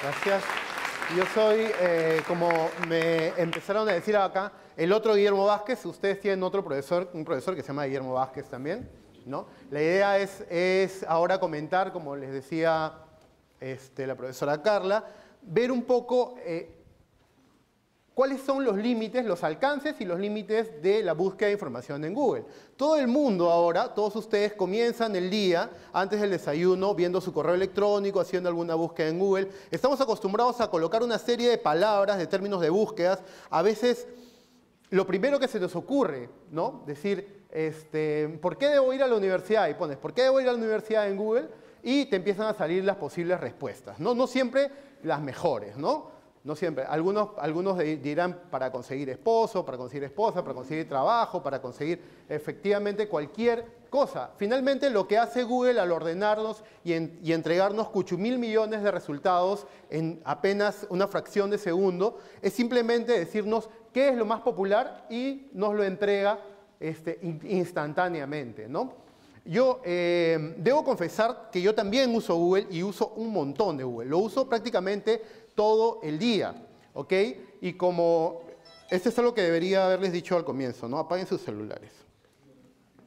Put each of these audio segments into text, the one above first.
Gracias. Yo soy, eh, como me empezaron a decir acá, el otro Guillermo Vázquez. Ustedes tienen otro profesor, un profesor que se llama Guillermo Vázquez también. ¿no? La idea es, es ahora comentar, como les decía este, la profesora Carla, ver un poco eh, cuáles son los límites, los alcances y los límites de la búsqueda de información en Google. Todo el mundo ahora, todos ustedes comienzan el día antes del desayuno viendo su correo electrónico, haciendo alguna búsqueda en Google. Estamos acostumbrados a colocar una serie de palabras, de términos de búsquedas. A veces lo primero que se nos ocurre, ¿no? Decir, este, ¿por qué debo ir a la universidad? Y pones, ¿por qué debo ir a la universidad en Google? Y te empiezan a salir las posibles respuestas. No, no siempre las mejores, ¿no? No siempre. Algunos, algunos dirán para conseguir esposo, para conseguir esposa, para conseguir trabajo, para conseguir efectivamente cualquier cosa. Finalmente, lo que hace Google al ordenarnos y, y entregarnos mil millones de resultados en apenas una fracción de segundo es simplemente decirnos qué es lo más popular y nos lo entrega este, instantáneamente. ¿no? Yo eh, debo confesar que yo también uso Google y uso un montón de Google. Lo uso prácticamente todo el día, ¿ok? Y como, este es algo que debería haberles dicho al comienzo, ¿no? Apaguen sus celulares.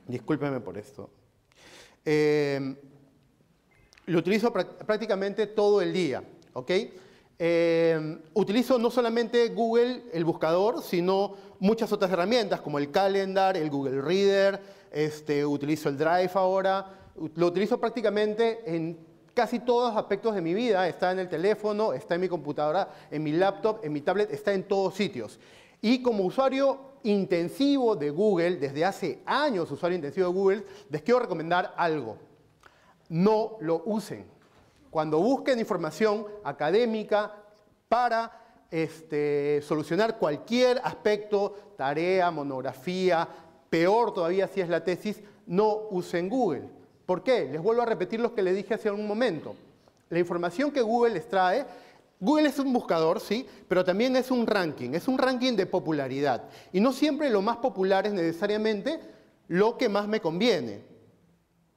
Discúlpenme por esto. Eh, lo utilizo prácticamente todo el día, ¿ok? Eh, utilizo no solamente Google, el buscador, sino muchas otras herramientas como el Calendar, el Google Reader, este, utilizo el Drive ahora, lo utilizo prácticamente en casi todos los aspectos de mi vida. Está en el teléfono, está en mi computadora, en mi laptop, en mi tablet, está en todos sitios. Y como usuario intensivo de Google, desde hace años usuario intensivo de Google, les quiero recomendar algo. No lo usen. Cuando busquen información académica para este, solucionar cualquier aspecto, tarea, monografía, peor todavía si es la tesis, no usen Google ¿Por qué? Les vuelvo a repetir lo que les dije hace un momento. La información que Google les trae, Google es un buscador, sí, pero también es un ranking, es un ranking de popularidad. Y no siempre lo más popular es necesariamente lo que más me conviene.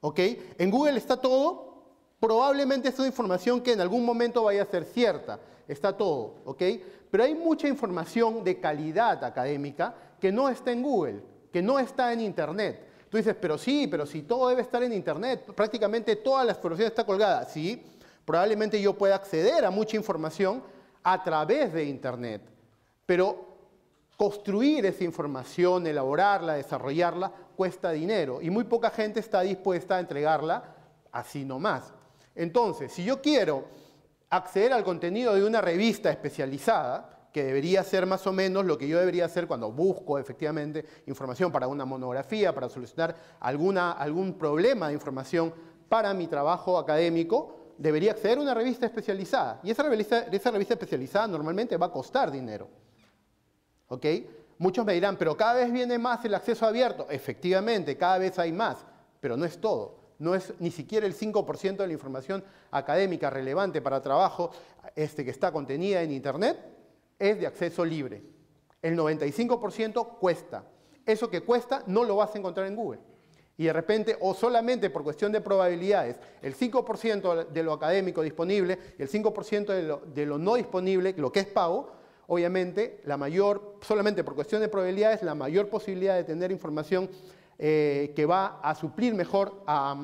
¿Ok? En Google está todo, probablemente es una información que en algún momento vaya a ser cierta, está todo, ¿ok? Pero hay mucha información de calidad académica que no está en Google, que no está en Internet. Tú dices, pero sí, pero si todo debe estar en Internet, prácticamente toda la información está colgada. Sí, probablemente yo pueda acceder a mucha información a través de Internet, pero construir esa información, elaborarla, desarrollarla, cuesta dinero y muy poca gente está dispuesta a entregarla así nomás. Entonces, si yo quiero acceder al contenido de una revista especializada, que debería ser más o menos lo que yo debería hacer cuando busco efectivamente información para una monografía, para solucionar alguna, algún problema de información para mi trabajo académico, debería acceder a una revista especializada. Y esa revista, esa revista especializada normalmente va a costar dinero. ¿Ok? Muchos me dirán, pero cada vez viene más el acceso abierto. Efectivamente, cada vez hay más, pero no es todo. No es ni siquiera el 5% de la información académica relevante para trabajo este, que está contenida en Internet es de acceso libre. El 95% cuesta. Eso que cuesta no lo vas a encontrar en Google. Y de repente, o solamente por cuestión de probabilidades, el 5% de lo académico disponible y el 5% de lo, no disponible, lo que es pago, obviamente, la mayor, solamente por cuestión de probabilidades, la mayor posibilidad de tener información eh, que va a suplir mejor, a,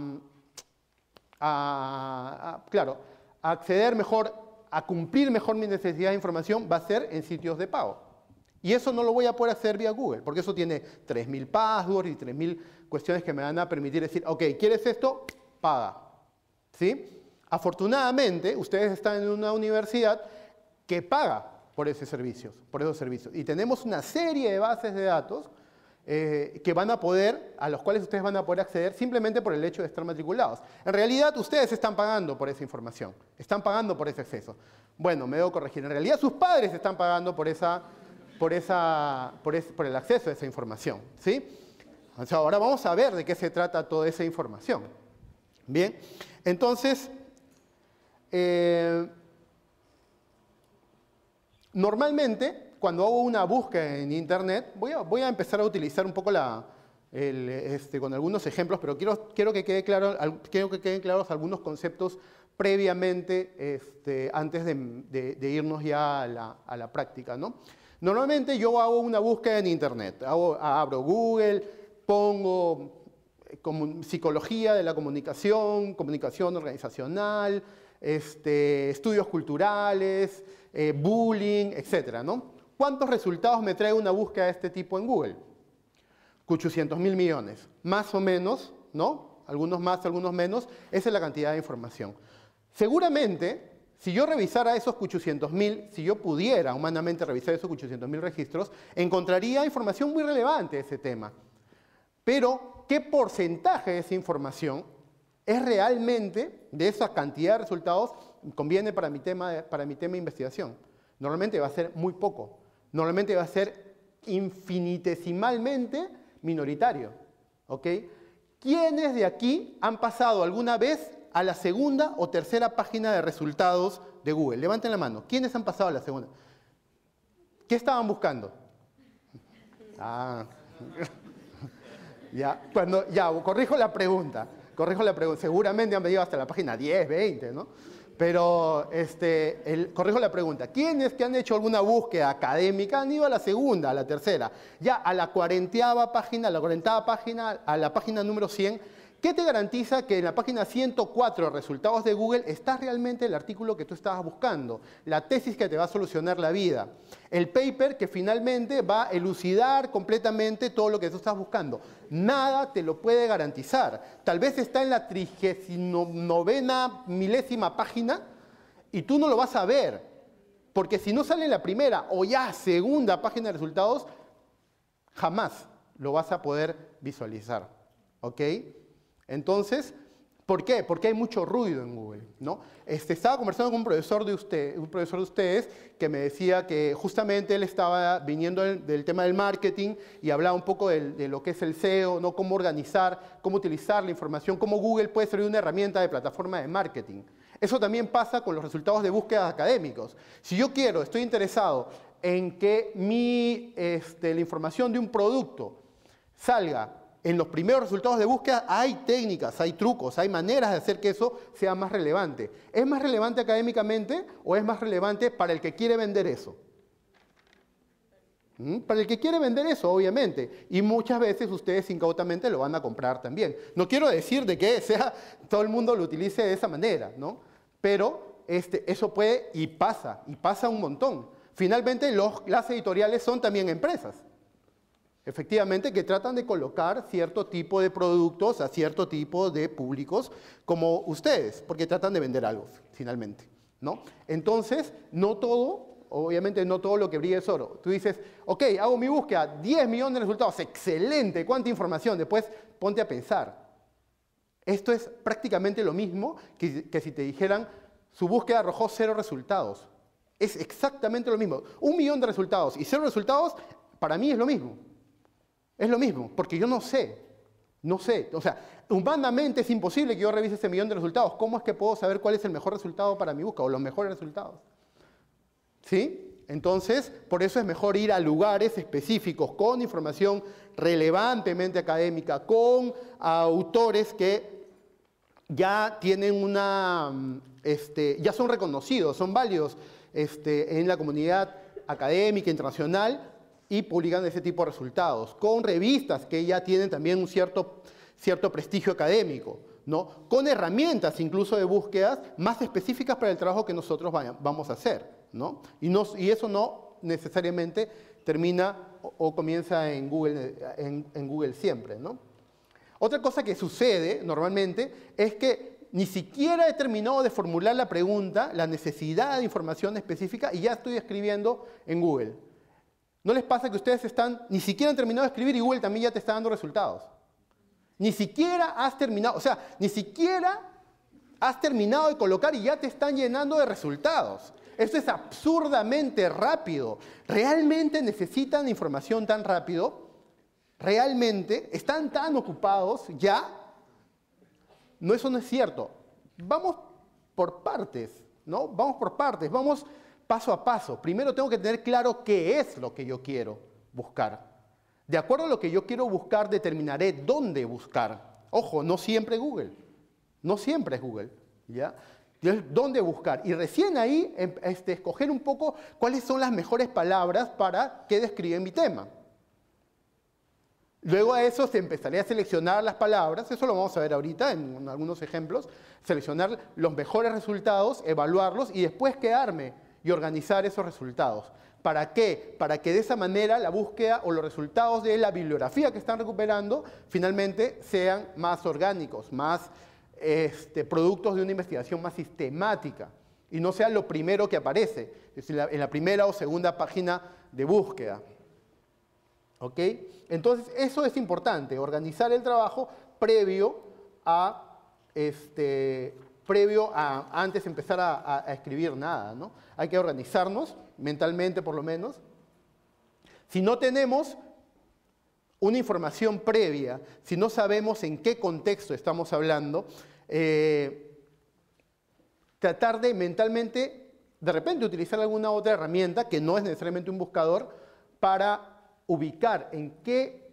claro, a acceder mejor a cumplir mejor mi necesidad de información va a ser en sitios de pago. Y eso no lo voy a poder hacer vía Google, porque eso tiene 3.000 passwords y 3.000 cuestiones que me van a permitir decir, ok, ¿quieres esto? Paga. ¿Sí? Afortunadamente, ustedes están en una universidad que paga por ese servicios, por esos servicios. Y tenemos una serie de bases de datos eh, que van a poder, a los cuales ustedes van a poder acceder simplemente por el hecho de estar matriculados. En realidad, ustedes están pagando por esa información, están pagando por ese acceso. Bueno, me debo corregir. En realidad, sus padres están pagando por, esa, por, esa, por, por el acceso a esa información. ¿sí? ahora vamos a ver de qué se trata toda esa información. Bien, entonces, eh, normalmente cuando hago una búsqueda en Internet, voy a, empezar a utilizar un poco este, con algunos ejemplos, pero quiero, quiero, que queden claros algunos conceptos previamente, este, antes de, irnos ya a la, práctica. ¿no? Normalmente yo hago una búsqueda en Internet, abro Google, pongo eh, psicología de la comunicación, comunicación organizacional, este, estudios culturales, eh, bullying, etc. ¿no? ¿Cuántos resultados me trae una búsqueda de este tipo en Google? 800 mil millones, más o menos, ¿no? Algunos más, algunos menos, esa es la cantidad de información. Seguramente si yo revisara esos 800.000, si yo pudiera humanamente revisar esos 800.000 registros, encontraría información muy relevante de ese tema. Pero, ¿qué porcentaje de esa información es realmente, de esa cantidad de resultados, conviene para mi tema para mi tema de investigación? Normalmente va a ser muy poco. Normalmente va a ser infinitesimalmente minoritario. ¿Ok? ¿Quiénes de aquí han pasado alguna vez a la segunda o tercera página de resultados de Google. Levanten la mano. ¿Quiénes han pasado a la segunda? ¿Qué estaban buscando? Ah. ya, cuando, ya, corrijo la pregunta. Corrijo la pregunta. Seguramente han venido hasta la página 10, 20, ¿no? Pero este, corrijo la pregunta. ¿Quiénes que han hecho alguna búsqueda académica han ido a la segunda, a la tercera? Ya a la cuarenteava página, a la cuarentava página, a la página número 100, ¿Qué te garantiza que en la página 104 de resultados de Google está realmente el artículo que tú estabas buscando? La tesis que te va a solucionar la vida. El paper que finalmente va a elucidar completamente todo lo que tú estás buscando. Nada te lo puede garantizar. Tal vez está en la 39 milésima página y tú no lo vas a ver. Porque si no sale en la primera o ya segunda página de resultados, jamás lo vas a poder visualizar. ¿Ok? Entonces, ¿por qué? Porque hay mucho ruido en Google. ¿no? Este, estaba conversando con un profesor, de un profesor de ustedes que me decía que justamente él estaba viniendo del, tema del marketing y hablaba un poco de, lo que es el SEO, ¿no? cómo organizar, cómo utilizar la información, cómo Google puede ser una herramienta de plataforma de marketing. Eso también pasa con los resultados de búsqueda académicos. Si yo quiero, estoy interesado en que mi, este, la información de un producto salga en los primeros resultados de búsqueda hay técnicas, hay trucos, hay maneras de hacer que eso sea más relevante. ¿Es más relevante académicamente o es más relevante para el que quiere vender eso? ¿Mm? Para el que quiere vender eso, obviamente. Y muchas veces ustedes incautamente lo van a comprar también. No quiero decir de que sea todo el mundo lo utilice de esa manera, ¿no? Pero este, eso puede y pasa, y pasa un montón. Finalmente, los, las editoriales son también empresas efectivamente, que tratan de colocar cierto tipo de productos a cierto tipo de públicos como ustedes, porque tratan de vender algo, finalmente. ¿no? Entonces, no todo, obviamente no todo lo que brilla es oro. Tú dices, ok, hago mi búsqueda, 10 millones de resultados, excelente, cuánta información, después ponte a pensar. Esto es prácticamente lo mismo que, que si te dijeran, su búsqueda arrojó cero resultados. Es exactamente lo mismo. Un millón de resultados y cero resultados, para mí es lo mismo. Es lo mismo, porque yo no sé, no sé. O sea, humanamente es imposible que yo revise ese millón de resultados. ¿Cómo es que puedo saber cuál es el mejor resultado para mi búsqueda o los mejores resultados? ¿Sí? Entonces, por eso es mejor ir a lugares específicos con información relevantemente académica, con autores que ya tienen una, este, ya son reconocidos, son válidos este, en la comunidad académica internacional y publican ese tipo de resultados, con revistas que ya tienen también un cierto, cierto prestigio académico, ¿no? con herramientas incluso de búsquedas más específicas para el trabajo que nosotros vamos a hacer. ¿no? Y, eso no necesariamente termina o, comienza en Google, en Google siempre. ¿no? Otra cosa que sucede normalmente es que ni siquiera he terminado de formular la pregunta, la necesidad de información específica, y ya estoy escribiendo en Google. ¿No les pasa que ustedes están, ni siquiera han terminado de escribir y Google también ya te está dando resultados? Ni siquiera has terminado, o sea, ni siquiera has terminado de colocar y ya te están llenando de resultados. Esto es absurdamente rápido. ¿Realmente necesitan información tan rápido? ¿Realmente están tan ocupados ya? No, eso no es cierto. Vamos por partes, ¿no? Vamos por partes, vamos paso a paso. Primero tengo que tener claro qué es lo que yo quiero buscar. De acuerdo a lo que yo quiero buscar, determinaré dónde buscar. Ojo, no siempre Google. No siempre es Google. ¿ya? ¿Dónde buscar? Y recién ahí em, este, escoger un poco cuáles son las mejores palabras para que describen mi tema. Luego a eso se empezaría a seleccionar las palabras, eso lo vamos a ver ahorita en algunos ejemplos, seleccionar los mejores resultados, evaluarlos y después quedarme y organizar esos resultados. ¿Para qué? Para que de esa manera la búsqueda o los resultados de la bibliografía que están recuperando finalmente sean más orgánicos, más este, productos de una investigación más sistemática y no sea lo primero que aparece, es decir, en la primera o segunda página de búsqueda. ¿Ok? Entonces, eso es importante, organizar el trabajo previo a, este, previo a antes empezar a, escribir nada. ¿no? Hay que organizarnos, mentalmente por lo menos. Si no tenemos una información previa, si no sabemos en qué contexto estamos hablando, eh, tratar de mentalmente, de repente, utilizar alguna otra herramienta que no es necesariamente un buscador para ubicar en qué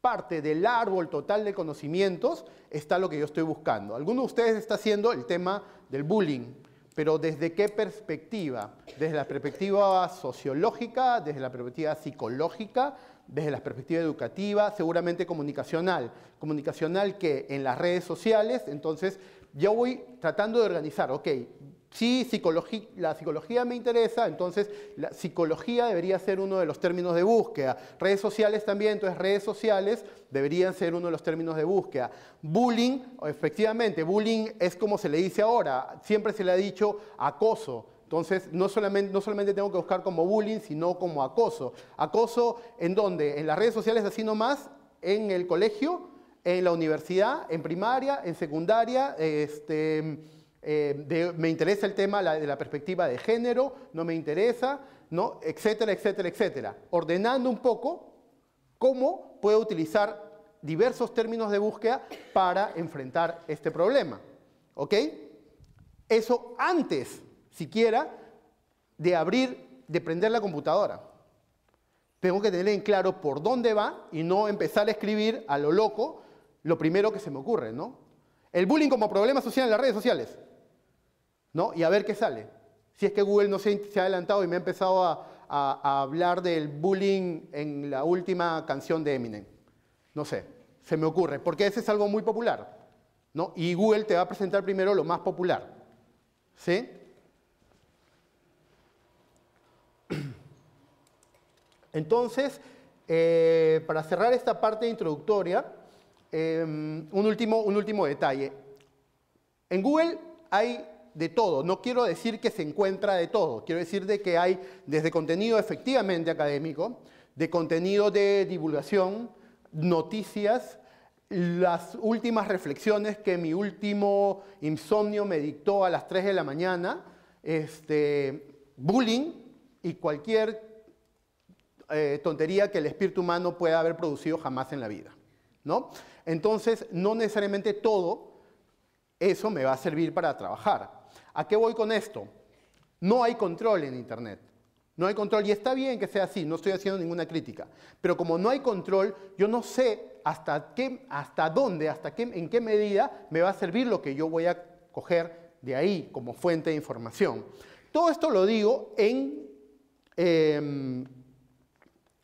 parte del árbol total de conocimientos está lo que yo estoy buscando. Alguno de ustedes está haciendo el tema del bullying, pero ¿desde qué perspectiva? Desde la perspectiva sociológica, desde la perspectiva psicológica, desde la perspectiva educativa, seguramente comunicacional. Comunicacional que en las redes sociales, entonces yo voy tratando de organizar, ok, si la psicología me interesa, entonces la psicología debería ser uno de los términos de búsqueda. Redes sociales también, entonces redes sociales deberían ser uno de los términos de búsqueda. Bullying, efectivamente, bullying es como se le dice ahora, siempre se le ha dicho acoso. Entonces, no solamente, no solamente tengo que buscar como bullying, sino como acoso. Acoso en dónde? En las redes sociales así nomás, en el colegio, en la universidad, en primaria, en secundaria, este, eh, me interesa el tema de la perspectiva de género, no me interesa, ¿no? etcétera, etcétera, etcétera. Ordenando un poco cómo puedo utilizar diversos términos de búsqueda para enfrentar este problema. ¿Ok? Eso antes, siquiera, de abrir, de prender la computadora. Tengo que tener en claro por dónde va y no empezar a escribir a lo loco lo primero que se me ocurre, ¿no? El bullying como problema social en las redes sociales. ¿No? Y a ver qué sale. Si es que Google no se, ha adelantado y me ha empezado a, hablar del bullying en la última canción de Eminem. No sé, se me ocurre, porque ese es algo muy popular. ¿no? Y Google te va a presentar primero lo más popular. ¿Sí? Entonces, eh, para cerrar esta parte introductoria, em, un, último, un último detalle. En Google hay de todo. No quiero decir que se encuentra de todo, quiero decir de que hay desde contenido efectivamente académico, de contenido de divulgación, noticias, las últimas reflexiones que mi último insomnio me dictó a las 3 de la mañana, este, bullying y cualquier eh, tontería que el espíritu humano pueda haber producido jamás en la vida. ¿no? Entonces, no necesariamente todo eso me va a servir para trabajar. ¿A qué voy con esto? No hay control en Internet. No hay control y está bien que sea así, no estoy haciendo ninguna crítica. Pero como no hay control, yo no sé hasta, qué, hasta dónde, hasta qué, en qué medida me va a servir lo que yo voy a coger de ahí como fuente de información. Todo esto lo digo en, em,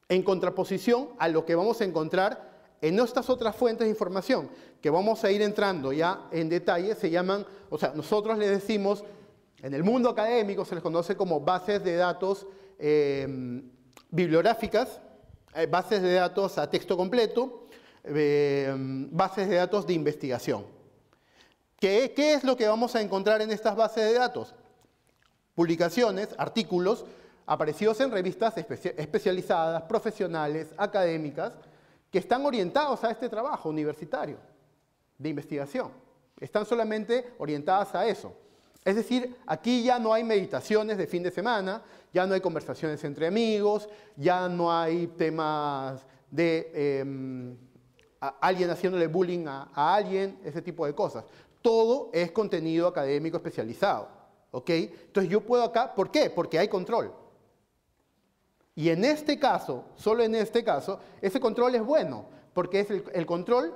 en contraposición a lo que vamos a encontrar en estas otras fuentes de información que vamos a ir entrando ya en detalle, se llaman, o sea, nosotros le decimos, en el mundo académico se les conoce como bases de datos eh, bibliográficas, eh, bases de datos a texto completo, eh, bases de datos de investigación. ¿Qué, ¿Qué es lo que vamos a encontrar en estas bases de datos? Publicaciones, artículos, aparecidos en revistas especializadas, profesionales, académicas, que están orientados a este trabajo universitario de investigación. Están solamente orientadas a eso. Es decir, aquí ya no hay meditaciones de fin de semana, ya no hay conversaciones entre amigos, ya no hay temas de em, alguien haciéndole bullying a, a, alguien, ese tipo de cosas. Todo es contenido académico especializado. ¿ok? Entonces yo puedo acá, ¿por qué? Porque hay control. Y en este caso, solo en este caso, ese control es bueno, porque es el, control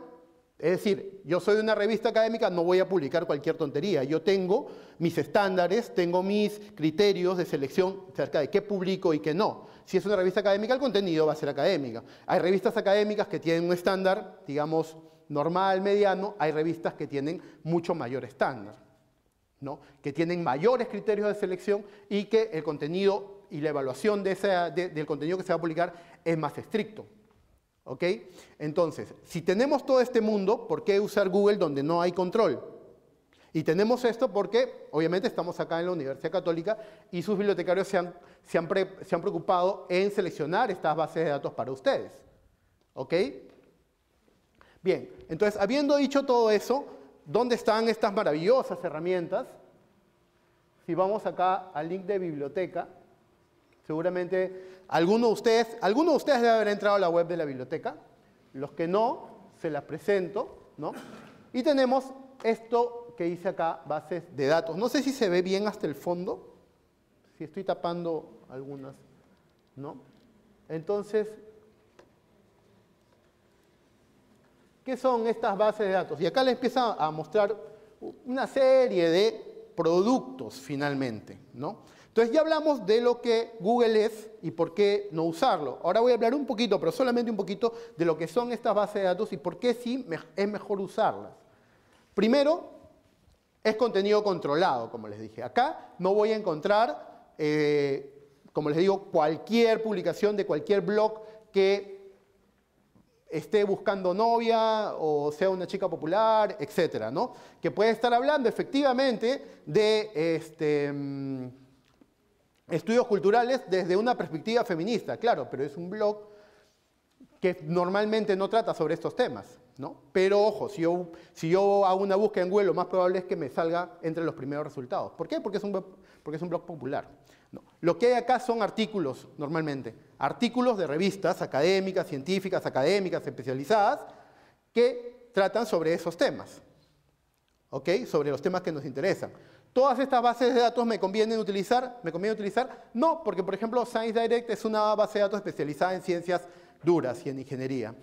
Es decir, yo soy una revista académica, no voy a publicar cualquier tontería. Yo tengo mis estándares, tengo mis criterios de selección acerca de qué publico y qué no. Si es una revista académica, el contenido va a ser académica. Hay revistas académicas que tienen un estándar, digamos, normal, mediano. Hay revistas que tienen mucho mayor estándar, ¿no? que tienen mayores criterios de selección y que el contenido y la evaluación de del contenido que se va a publicar es más estricto. ¿Ok? Entonces, si tenemos todo este mundo, ¿por qué usar Google donde no hay control? Y tenemos esto porque, obviamente, estamos acá en la Universidad Católica y sus bibliotecarios se han, se han, se han preocupado en seleccionar estas bases de datos para ustedes. ¿Ok? Bien, entonces, habiendo dicho todo eso, ¿dónde están estas maravillosas herramientas? Si vamos acá al link de biblioteca, seguramente Algunos de ustedes, alguno de ustedes debe haber entrado a la web de la biblioteca. Los que no, se las presento. ¿no? Y tenemos esto que dice acá, bases de datos. No sé si se ve bien hasta el fondo, si estoy tapando algunas. ¿no? Entonces, ¿qué son estas bases de datos? Y acá les empieza a mostrar una serie de productos finalmente. ¿no? Entonces ya hablamos de lo que Google es y por qué no usarlo. Ahora voy a hablar un poquito, pero solamente un poquito, de lo que son estas bases de datos y por qué sí es mejor usarlas. Primero, es contenido controlado, como les dije. Acá no voy a encontrar, eh, como les digo, cualquier publicación de cualquier blog que esté buscando novia o sea una chica popular, etcétera. Que puede estar hablando efectivamente de este, mm, estudios culturales desde una perspectiva feminista, claro, pero es un blog que normalmente no trata sobre estos temas. ¿no? Pero ojo, si yo, si yo hago una búsqueda en Google, lo más probable es que me salga entre los primeros resultados. ¿Por qué? Porque es un, porque es un blog popular. Lo que hay acá son artículos, normalmente. Artículos de revistas académicas, científicas, académicas, especializadas, que tratan sobre esos temas. ¿Ok? Sobre los temas que nos interesan. ¿Todas estas bases de datos me conviene utilizar? ¿Me conviene utilizar? No, porque por ejemplo Science Direct es una base de datos especializada en ciencias duras y en ingeniería.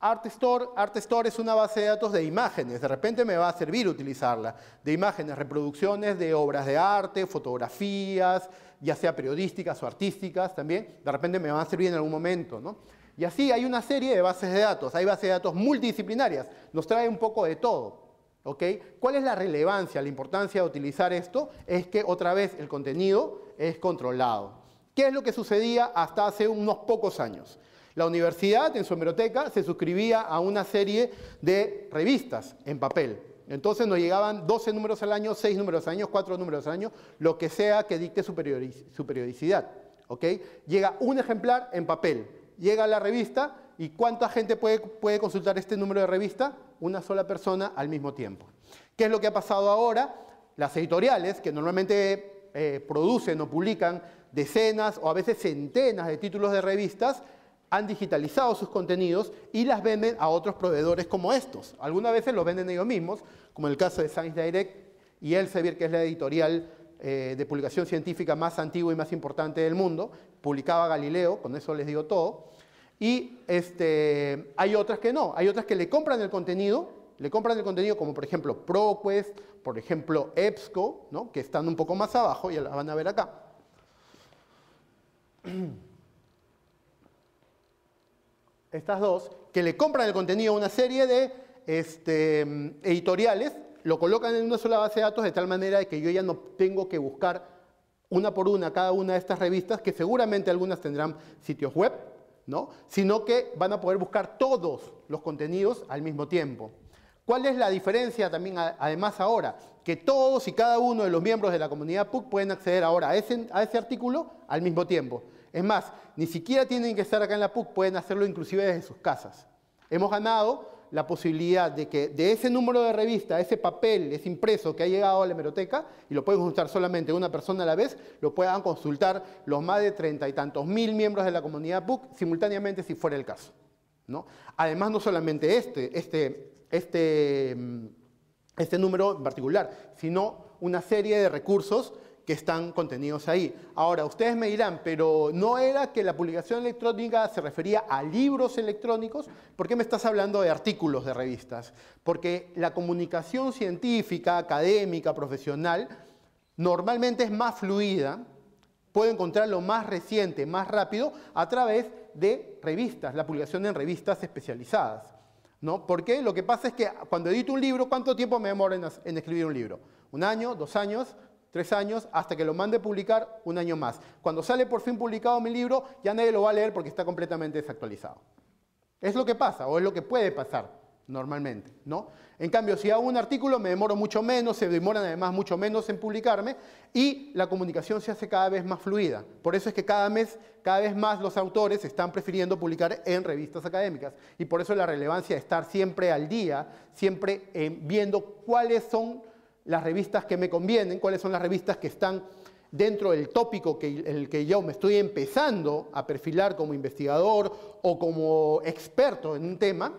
ArtStore, ArtStore es una base de datos de imágenes, de repente me va a servir utilizarla, de imágenes, reproducciones de obras de arte, fotografías, ya sea periodísticas o artísticas también, de repente me van a servir en algún momento. ¿no? Y así hay una serie de bases de datos, hay bases de datos multidisciplinarias, nos trae un poco de todo. ¿Cuál es la relevancia, la importancia de utilizar esto? Es que otra vez el contenido es controlado. ¿Qué es lo que sucedía hasta hace unos pocos años? La universidad en su hemeroteca se suscribía a una serie de revistas en papel. Entonces nos llegaban 12 números al año, 6 números al año, 4 números al año, lo que sea que dicte su, periodicidad. Llega un ejemplar en papel, llega a la revista y ¿cuánta gente puede, consultar este número de revista? una sola persona al mismo tiempo. ¿Qué es lo que ha pasado ahora? Las editoriales, que normalmente eh, producen o publican decenas o a veces centenas de títulos de revistas, han digitalizado sus contenidos y las venden a otros proveedores como estos. Algunas veces los venden ellos mismos, como en el caso de Science Direct y Elsevier, que es la editorial eh, de publicación científica más antigua y más importante del mundo. Publicaba Galileo, con eso les digo todo. Y este, hay otras que no, hay otras que le compran el contenido, le compran el contenido como por ejemplo ProQuest, por ejemplo EBSCO, ¿no? que están un poco más abajo, ya la van a ver acá. Estas dos, que le compran el contenido a una serie de este, editoriales, lo colocan en una sola base de datos de tal manera que yo ya no tengo que buscar una por una cada una de estas revistas, que seguramente algunas tendrán sitios web, sino que van a poder buscar todos los contenidos al mismo tiempo. ¿Cuál es la diferencia también además ahora? Que todos y cada uno de los miembros de la comunidad PUC pueden acceder ahora a ese, a ese artículo al mismo tiempo. Es más, ni siquiera tienen que estar acá en la PUC, pueden hacerlo inclusive desde sus casas. Hemos ganado la posibilidad de que de ese número de revista, ese papel, ese impreso que ha llegado a la hemeroteca, y lo puede consultar solamente una persona a la vez, lo puedan consultar los más de treinta y tantos mil miembros de la comunidad PUC simultáneamente si fuera el caso. ¿no? Además, no solamente este, este, este, mm, este número en particular, sino una serie de recursos que están contenidos ahí. Ahora, ustedes me dirán, pero ¿no era que la publicación electrónica se refería a libros electrónicos? ¿Por qué me estás hablando de artículos de revistas? Porque la comunicación científica, académica, profesional, normalmente es más fluida, puedo encontrar lo más reciente, más rápido, a través de revistas, la publicación en revistas especializadas. ¿no? Porque lo que pasa es que cuando edito un libro, ¿cuánto tiempo me demora en escribir un libro? ¿Un año? ¿Dos años? Tres años, hasta que lo mande publicar un año más. Cuando sale por fin publicado mi libro, ya nadie lo va a leer porque está completamente desactualizado. Es lo que pasa, o es lo que puede pasar normalmente, ¿no? En cambio, si hago un artículo, me demoro mucho menos, se demoran además mucho menos en publicarme, y la comunicación se hace cada vez más fluida. Por eso es que cada mes, cada vez más los autores están prefiriendo publicar en revistas académicas. Y por eso la relevancia de estar siempre al día, siempre eh, viendo cuáles son las revistas que me convienen, cuáles son las revistas que están dentro del tópico que, el que yo me estoy empezando a perfilar como investigador o como experto en un tema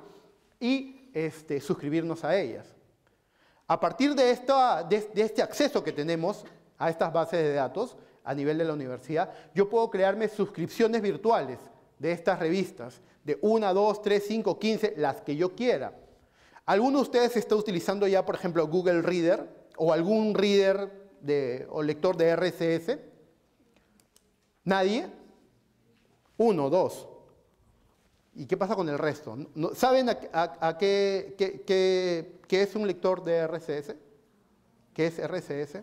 y este, suscribirnos a ellas. A partir de, esta, de, de este acceso que tenemos a estas bases de datos a nivel de la universidad, yo puedo crearme suscripciones virtuales de estas revistas, de 1, 2, 3, 5, 15, las que yo quiera. ¿Alguno de ustedes está utilizando ya, por ejemplo, Google Reader? O algún reader de, o lector de RCS? ¿Nadie? Uno, dos. ¿Y qué pasa con el resto? ¿Saben a, qué, qué, es un lector de RCS? ¿Qué es RCS?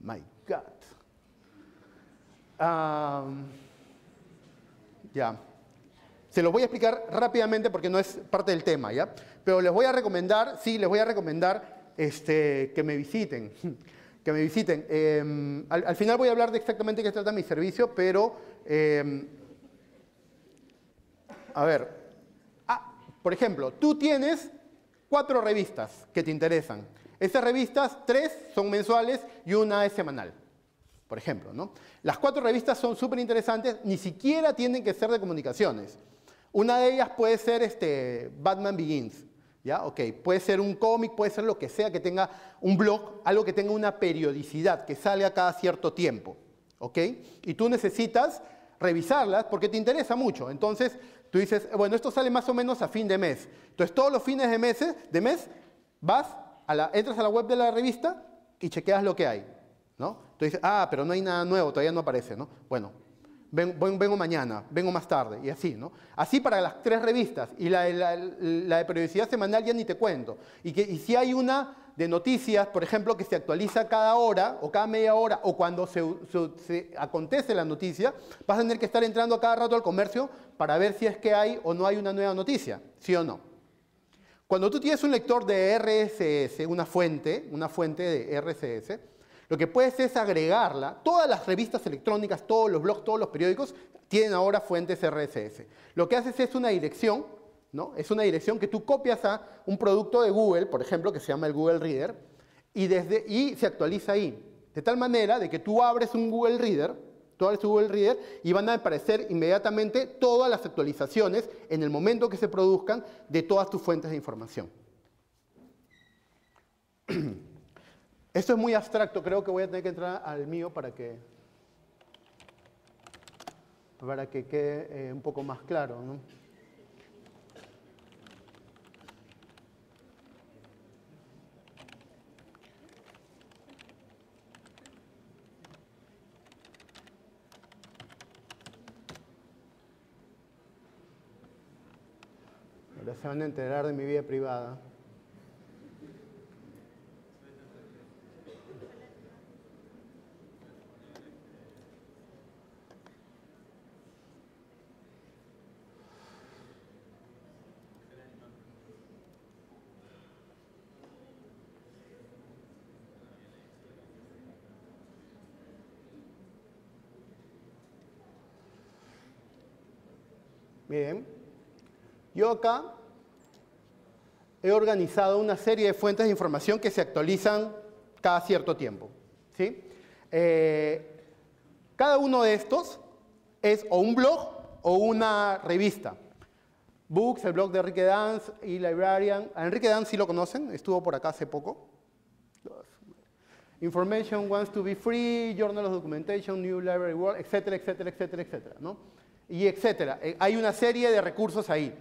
My God. ya. Se lo voy a explicar rápidamente porque no es parte del tema, ¿ya? Pero les voy a recomendar, sí, les voy a recomendar este, que me visiten. Que me visiten. Em, al, final voy a hablar de exactamente qué trata mi servicio, pero, em, a ver, ah, por ejemplo, tú tienes cuatro revistas que te interesan. Esas revistas, tres son mensuales y una es semanal, por ejemplo. ¿no? Las cuatro revistas son súper interesantes, ni siquiera tienen que ser de comunicaciones. Una de ellas puede ser este, Batman Begins. ¿Ya? Ok, puede ser un cómic, puede ser lo que sea que tenga un blog, algo que tenga una periodicidad, que salga cada cierto tiempo. ¿Ok? Y tú necesitas revisarlas porque te interesa mucho. Entonces, tú dices, bueno, esto sale más o menos a fin de mes. Entonces, todos los fines de, meses, de mes, vas, a la, entras a la web de la revista y chequeas lo que hay. ¿no? Tú dices, ah, pero no hay nada nuevo, todavía no aparece. ¿no? Bueno, vengo, mañana, vengo más tarde, y así, ¿no? Así para las tres revistas, y la, de periodicidad semanal ya ni te cuento. Y, que, si hay una de noticias, por ejemplo, que se actualiza cada hora, o cada media hora, o cuando se, se, acontece la noticia, vas a tener que estar entrando a cada rato al comercio para ver si es que hay o no hay una nueva noticia, ¿sí o no? Cuando tú tienes un lector de RSS, una fuente, una fuente de RSS, lo que puedes es agregarla. Todas las revistas electrónicas, todos los blogs, todos los periódicos tienen ahora fuentes RSS. Lo que haces es una dirección, ¿no? Es una dirección que tú copias a un producto de Google, por ejemplo, que se llama el Google Reader, y, desde, y se actualiza ahí. De tal manera de que tú abres un Google Reader, tú abres un Google Reader y van a aparecer inmediatamente todas las actualizaciones en el momento que se produzcan de todas tus fuentes de información. Esto es muy abstracto, creo que voy a tener que entrar al mío para que, para que quede eh, un poco más claro. ¿no? Ahora se van a enterar de mi vida privada. Bien. Acá he organizado una serie de fuentes de información que se actualizan cada cierto tiempo. Eh, cada uno de estos es o un blog o una revista. Books, el blog de Enrique Dance y Librarian. Enrique Dance sí lo conocen, estuvo por acá hace poco. Information wants to be free, Journal of Documentation, New Library World, etcétera, etcétera, etcétera, etcétera, ¿no? Y etcétera. Eh, hay una serie de recursos ahí.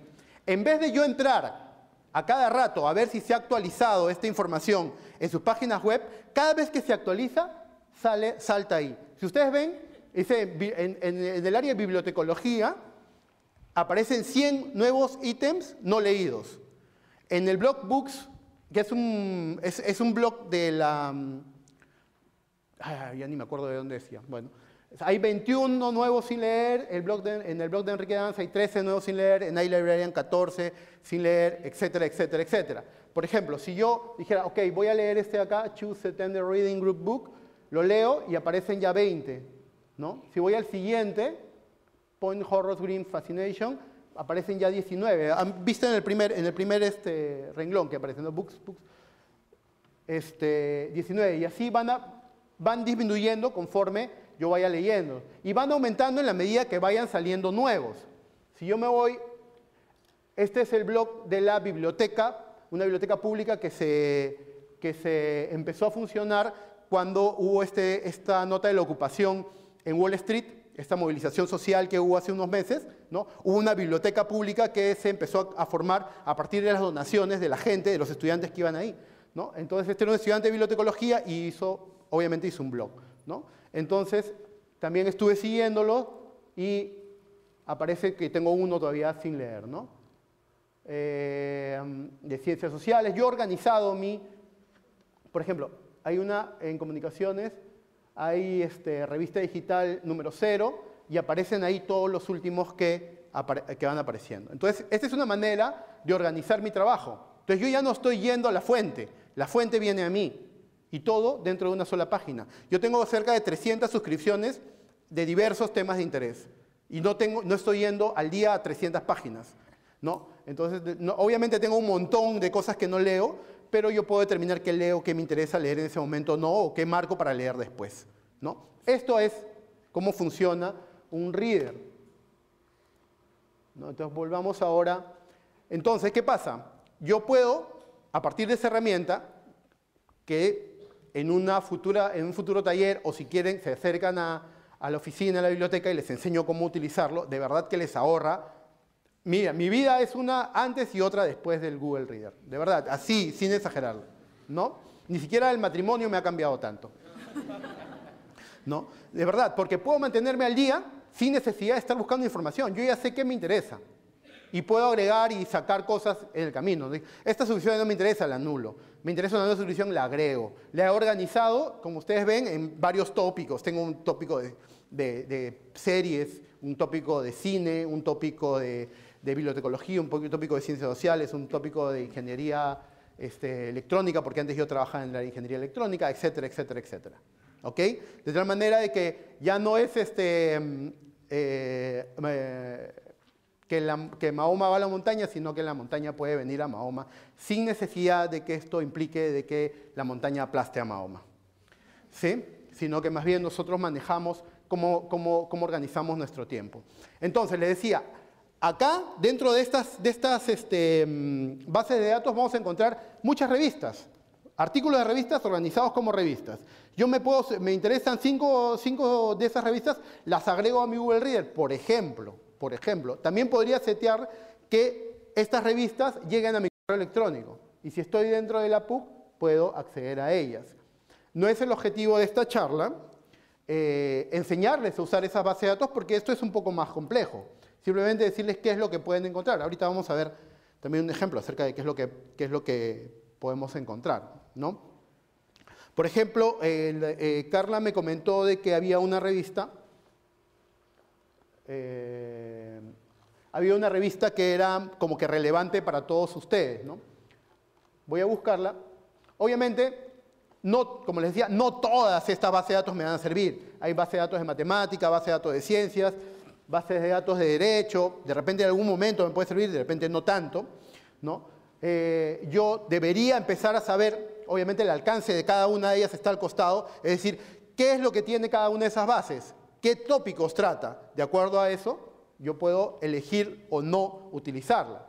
En vez de yo entrar a cada rato a ver si se ha actualizado esta información en sus páginas web, cada vez que se actualiza, sale, salta ahí. Si ustedes ven, en, en el área de bibliotecología, aparecen 100 nuevos ítems no leídos. En el blog Books, que es un, es, un blog de la... Ah, ya ni me acuerdo de dónde decía. Bueno, hay 21 nuevos sin leer, en el blog de Enrique Danza hay 13 nuevos sin leer, en iLibrarian 14 sin leer, etcétera, etcétera, etcétera. Por ejemplo, si yo dijera, ok, voy a leer este acá, Choose September Reading Group Book, lo leo y aparecen ya 20. ¿no? Si voy al siguiente, Point Horror Green Fascination, aparecen ya 19. ¿Han visto en el primer, en el primer este, renglón que aparecen los books, books este, 19? Y así van, van disminuyendo conforme yo vaya leyendo. Y van aumentando en la medida que vayan saliendo nuevos. Si yo me voy, este es el blog de la biblioteca, una biblioteca pública que se, que se empezó a funcionar cuando hubo este, esta nota de la ocupación en Wall Street esta movilización social que hubo hace unos meses, ¿no? hubo una biblioteca pública que se empezó a formar a partir de las donaciones de la gente, de los estudiantes que iban ahí. ¿no? Entonces, este era un estudiante de bibliotecología y hizo, obviamente hizo un blog. ¿no? Entonces, también estuve siguiéndolo y aparece que tengo uno todavía sin leer, ¿no? Eh, de ciencias sociales. Yo he organizado mi, por ejemplo, hay una en comunicaciones hay este, revista digital número cero y aparecen ahí todos los últimos que, que van apareciendo. Entonces, esta es una manera de organizar mi trabajo. Entonces, yo ya no estoy yendo a la fuente, la fuente viene a mí y todo dentro de una sola página. Yo tengo cerca de 300 suscripciones de diversos temas de interés y no, tengo, no estoy yendo al día a 300 páginas. ¿no? Entonces, obviamente tengo un montón de cosas que no leo, pero yo puedo determinar qué leo, qué me interesa leer en ese momento o no, o qué marco para leer después. ¿no? Esto es cómo funciona un reader. Entonces volvamos ahora. Entonces, ¿qué pasa? Yo puedo, a partir de esa herramienta, que en, una futura, en un futuro taller, o si quieren, se acercan a, a la oficina, a la biblioteca y les enseño cómo utilizarlo, de verdad que les ahorra Mira, mi vida es una antes y otra después del Google Reader. De verdad, así, sin exagerarlo. ¿No? Ni siquiera el matrimonio me ha cambiado tanto. ¿No? De verdad, porque puedo mantenerme al día sin necesidad de estar buscando información. Yo ya sé qué me interesa. Y puedo agregar y sacar cosas en el camino. Esta solución no me interesa, la anulo. Me interesa una nueva solución, la agrego. La he organizado, como ustedes ven, en varios tópicos. Tengo un tópico de, series, un tópico de cine, un tópico de de bibliotecología, un tópico de ciencias sociales, un tópico de ingeniería este, electrónica, porque antes yo trabajaba en la ingeniería electrónica, etcétera, etcétera, etcétera. ¿Ok? De tal manera de que ya no es este, mm, eh, que, Mahoma va a la montaña, sino que la montaña puede venir a Mahoma sin necesidad de que esto implique de que la montaña aplaste a Mahoma. ¿Sí? Sino que más bien nosotros manejamos cómo, cómo, cómo organizamos nuestro tiempo. Entonces, le decía, Acá, dentro de estas, de estas este, mm, bases de datos, vamos a encontrar muchas revistas, artículos de revistas organizados como revistas. Yo me, puedo, me interesan cinco, cinco de esas revistas, las agrego a mi Google Reader, por ejemplo. Por ejemplo, también podría setear que estas revistas lleguen a mi correo electrónico. Y si estoy dentro de la PUC, puedo acceder a ellas. No es el objetivo de esta charla eh, enseñarles a usar esas bases de datos porque esto es un poco más complejo. Simplemente decirles qué es lo que pueden encontrar. Ahorita vamos a ver también un ejemplo acerca de qué es lo que, es lo que podemos encontrar. ¿no? Por ejemplo, eh, Carla me comentó de que había una revista, eh, había una revista que era como que relevante para todos ustedes. ¿no? Voy a buscarla. Obviamente, no, como les decía, no todas estas bases de datos me van a servir. Hay bases de datos de matemática, bases de datos de ciencias, bases de datos de derecho, de repente en algún momento me puede servir, de repente no tanto, ¿no? Eh, yo debería empezar a saber, obviamente el alcance de cada una de ellas está al costado, es decir, qué es lo que tiene cada una de esas bases, qué tópicos trata. De acuerdo a eso, yo puedo elegir o no utilizarla.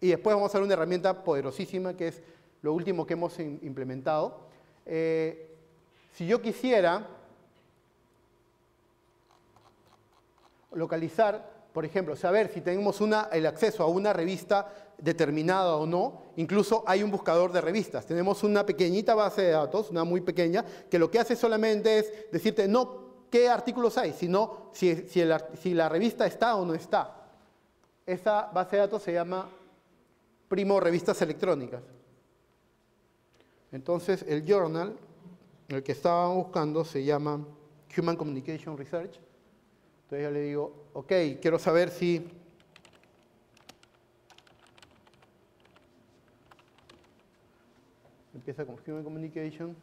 Y después vamos a ver una herramienta poderosísima que es lo último que hemos implementado. Eh, si yo quisiera localizar, por ejemplo, saber si tenemos el acceso a una revista determinada o no, incluso hay un buscador de revistas. Tenemos una pequeñita base de datos, una muy pequeña, que lo que hace solamente es decirte no qué artículos hay, sino si, si, si la revista está o no está. Esa base de datos se llama Primo Revistas Electrónicas. Entonces, el journal, el que estaba buscando, se llama Human Communication Research. Entonces yo le digo, ok, quiero saber si empieza con Human Communication,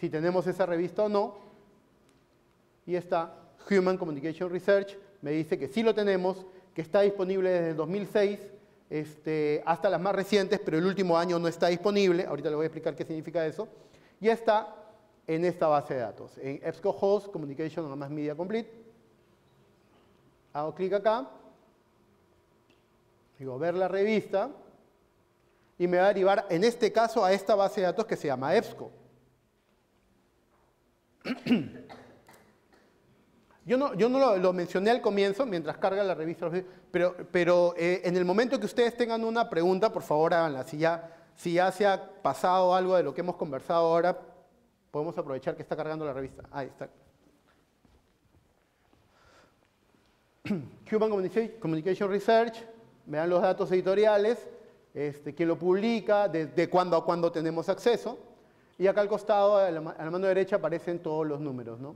si tenemos esa revista o no, y está Human Communication Research, me dice que sí lo tenemos, que está disponible desde el 2006 este, hasta las más recientes, pero el último año no está disponible, ahorita le voy a explicar qué significa eso, y está en esta base de datos, en EBSCOhost Communication and Mass Media Complete. Hago clic acá, digo ver la revista, y me va a derivar en este caso a esta base de datos que se llama EBSCO. Yo no, no lo, mencioné al comienzo, mientras carga la revista, pero, eh, en el momento que ustedes tengan una pregunta, por favor háganla. Si ya, si ya se ha pasado algo de lo que hemos conversado ahora, podemos aprovechar que está cargando la revista. Ahí está. Human Communication Research, me dan los datos editoriales, este, quién lo publica, de, de cuándo a cuándo tenemos acceso. Y acá al costado, a la, a la mano derecha, aparecen todos los números. ¿no?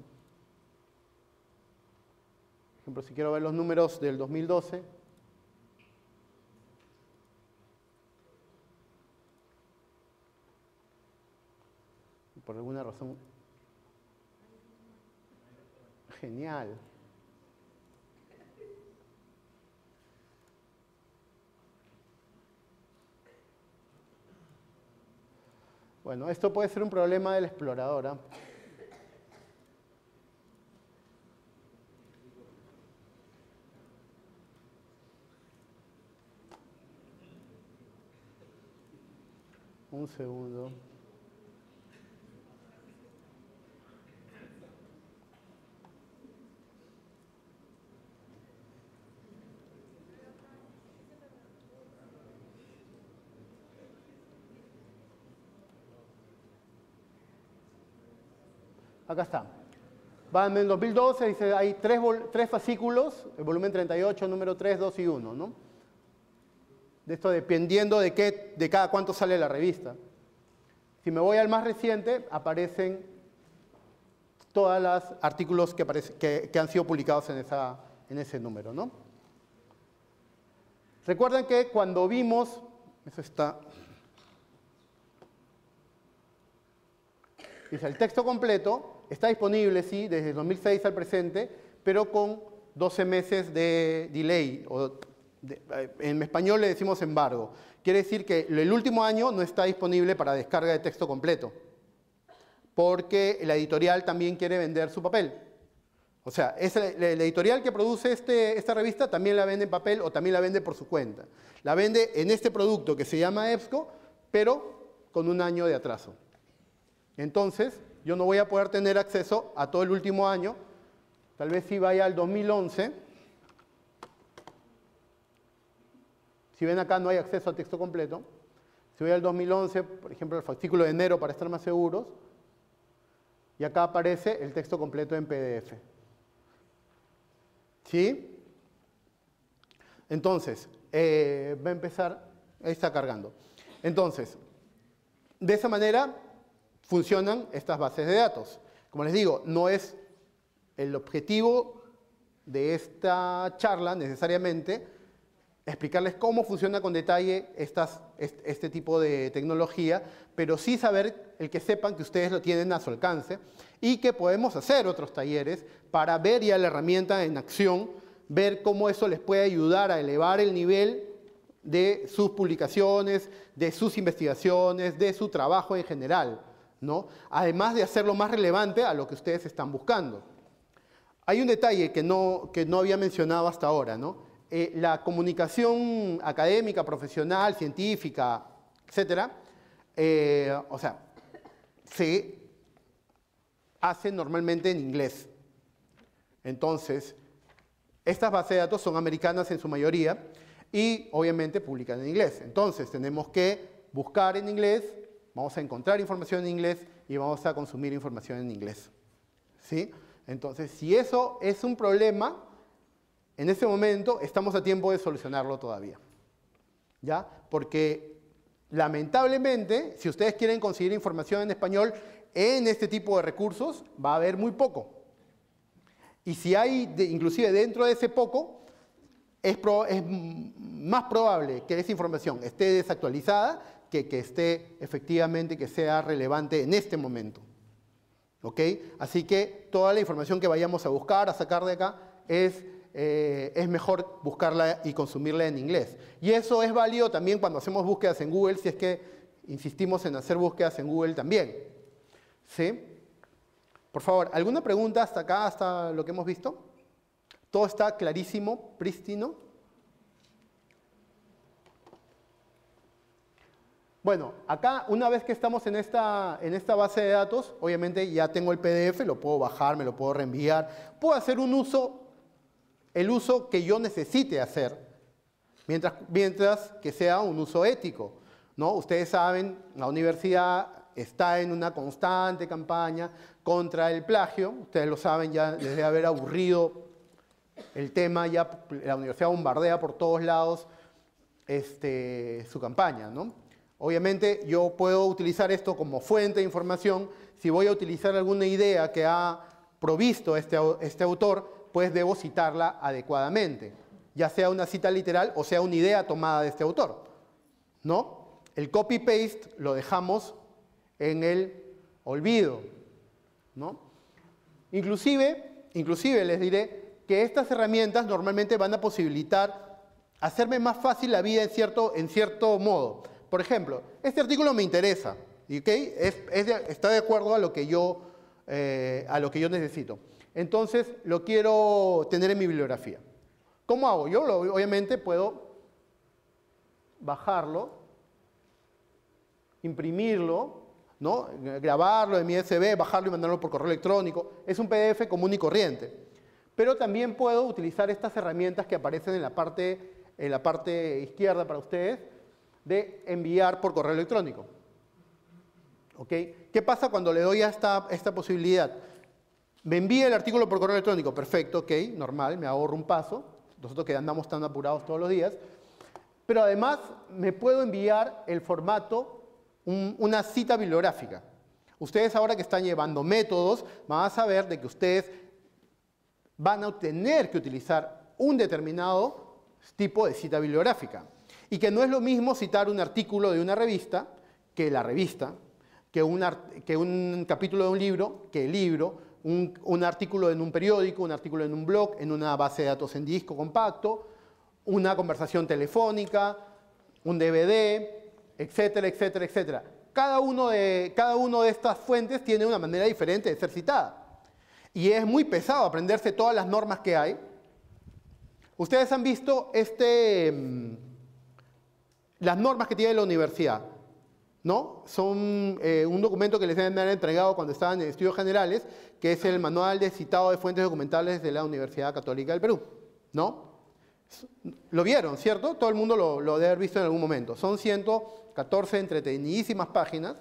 Por ejemplo, si quiero ver los números del 2012, por alguna razón, genial. Bueno, esto puede ser un problema del explorador. ¿ah? Un segundo. Acá está. Va en el 2012, dice, hay tres, tres fascículos, el volumen 38, número 3, 2 y 1, ¿no? De esto dependiendo de, qué, de cada cuánto sale la revista. Si me voy al más reciente, aparecen todos los artículos que, han sido publicados en, esa, en ese número. ¿no? Recuerden que cuando vimos, eso está, dice el texto completo, está disponible, sí, desde 2006 al presente, pero con 12 meses de delay eh, en español le decimos embargo. Quiere decir que el último año no está disponible para descarga de texto completo, porque la editorial también quiere vender su papel. O sea, es la, editorial que produce este, esta revista también la vende en papel o también la vende por su cuenta. La vende en este producto que se llama EBSCO, pero con un año de atraso. Entonces, yo no voy a poder tener acceso a todo el último año. Tal vez si vaya al 2011 Si ven acá no hay acceso a texto completo. Si voy al 2011, por ejemplo, el fascículo de enero para estar más seguros, y acá aparece el texto completo en PDF. ¿Sí? Entonces, eh, va a empezar, ahí está cargando. Entonces, de esa manera funcionan estas bases de datos. Como les digo, no es el objetivo de esta charla necesariamente explicarles cómo funciona con detalle este tipo de tecnología, pero sí saber, el que sepan que ustedes lo tienen a su alcance y que podemos hacer otros talleres para ver ya la herramienta en acción, ver cómo eso les puede ayudar a elevar el nivel de sus publicaciones, de sus investigaciones, de su trabajo en general, ¿no? Además de hacerlo más relevante a lo que ustedes están buscando. Hay un detalle que no, que no había mencionado hasta ahora, ¿no? Eh, la comunicación académica, profesional, científica, etcétera, eh, o sea, se hace normalmente en inglés. Entonces, estas bases de datos son americanas en su mayoría y obviamente publican en inglés. Entonces, tenemos que buscar en inglés, vamos a encontrar información en inglés y vamos a consumir información en inglés. ¿Sí? Entonces, si eso es un problema, en ese momento estamos a tiempo de solucionarlo todavía. ¿Ya? Porque lamentablemente, si ustedes quieren conseguir información en español en este tipo de recursos, va a haber muy poco. Y si hay, inclusive dentro de ese poco, es, es, más probable que esa información esté desactualizada que que esté efectivamente, que sea relevante en este momento. ¿Ok? Así que toda la información que vayamos a buscar, a sacar de acá, es eh, es mejor buscarla y consumirla en inglés. Y eso es válido también cuando hacemos búsquedas en Google, si es que insistimos en hacer búsquedas en Google también. ¿Sí? Por favor, ¿alguna pregunta hasta acá, hasta lo que hemos visto? ¿Todo está clarísimo, prístino? Bueno, acá una vez que estamos en esta, en esta base de datos, obviamente ya tengo el PDF, lo puedo bajar, me lo puedo reenviar, puedo hacer un uso el uso que yo necesite hacer, mientras, mientras que sea un uso ético. ¿no? Ustedes saben, la universidad está en una constante campaña contra el plagio, ustedes lo saben, ya les debe haber aburrido el tema, ya la universidad bombardea por todos lados este, su campaña. ¿no? Obviamente yo puedo utilizar esto como fuente de información, si voy a utilizar alguna idea que ha provisto este, este autor, pues debo citarla adecuadamente, ya sea una cita literal o sea una idea tomada de este autor. ¿No? El copy-paste lo dejamos en el olvido. ¿no? Inclusive, inclusive les diré que estas herramientas normalmente van a posibilitar hacerme más fácil la vida en cierto, en cierto modo. Por ejemplo, este artículo me interesa, ¿okay? está de acuerdo a lo que yo, eh, a lo que yo necesito entonces lo quiero tener en mi bibliografía. ¿Cómo hago? Yo obviamente puedo bajarlo, imprimirlo, ¿no? grabarlo en mi USB, bajarlo y mandarlo por correo electrónico. Es un PDF común y corriente. Pero también puedo utilizar estas herramientas que aparecen en la parte, en la parte izquierda para ustedes de enviar por correo electrónico. ¿Okay? ¿Qué pasa cuando le doy a esta, esta posibilidad? Me envía el artículo por correo electrónico, perfecto, ok, normal, me ahorro un paso, nosotros que andamos tan apurados todos los días, pero además me puedo enviar el formato, una cita bibliográfica. Ustedes ahora que están llevando métodos, van a saber de que ustedes van a tener que utilizar un determinado tipo de cita bibliográfica. Y que no es lo mismo citar un artículo de una revista que la revista, que un capítulo de un libro que el libro, un, artículo en un periódico, un artículo en un blog, en una base de datos en disco compacto, una conversación telefónica, un DVD, etcétera, etcétera, etcétera. Cada uno, de, cada uno de estas fuentes tiene una manera diferente de ser citada. Y es muy pesado aprenderse todas las normas que hay. Ustedes han visto este, mm, las normas que tiene la universidad. ¿No? Son eh, un documento que les han entregado cuando estaban en estudios generales, que es el Manual de Citado de Fuentes Documentales de la Universidad Católica del Perú, ¿no? Lo vieron, ¿cierto? Todo el mundo lo, debe haber visto en algún momento. Son 114 entretenidísimas páginas,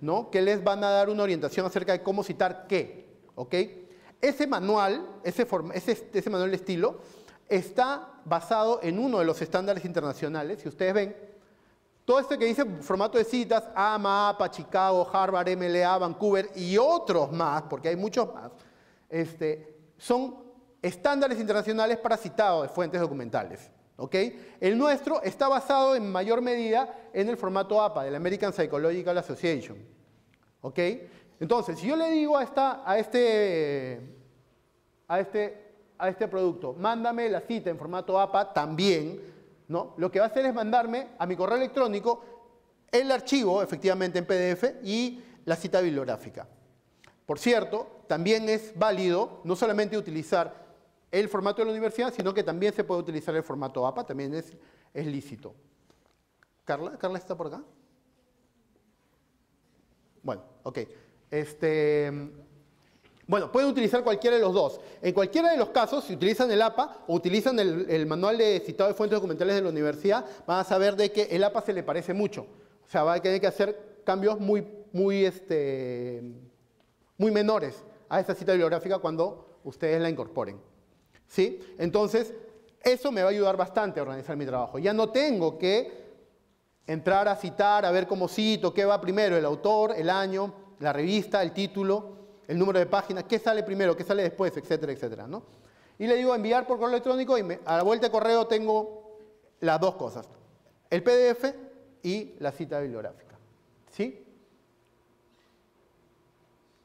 ¿no? Que les van a dar una orientación acerca de cómo citar qué, ¿ok? Ese manual, ese, ese, ese manual de estilo, está basado en uno de los estándares internacionales. Si ustedes ven, todo esto que dice formato de citas, AMA, APA, Chicago, Harvard, MLA, Vancouver y otros más, porque hay muchos más, este, son estándares internacionales para citado de fuentes documentales. El nuestro está basado en mayor medida en el formato APA, del American Psychological Association. Entonces, si yo le digo a, esta, a, este, a, este, a este producto, mándame la cita en formato APA también, lo que va a hacer es mandarme a mi correo electrónico el archivo, efectivamente en PDF, y la cita bibliográfica. Por cierto, también es válido no solamente utilizar el formato de la universidad, sino que también se puede utilizar el formato APA, también es, es lícito. ¿Carla? ¿Carla está por acá? Bueno, ok. Este, bueno, pueden utilizar cualquiera de los dos. En cualquiera de los casos, si utilizan el APA o utilizan el, manual de citado de fuentes documentales de la universidad, van a saber de que el APA se le parece mucho. O sea, va a tener que hacer cambios muy, muy, este, muy menores a esta cita bibliográfica cuando ustedes la incorporen. ¿Sí? Entonces, eso me va a ayudar bastante a organizar mi trabajo. Ya no tengo que entrar a citar, a ver cómo cito, qué va primero, el autor, el año, la revista, el título, el número de página, qué sale primero, qué sale después, etcétera, etcétera. ¿no? Y le digo enviar por correo electrónico y a la vuelta de correo tengo las dos cosas, el PDF y la cita bibliográfica. ¿Sí?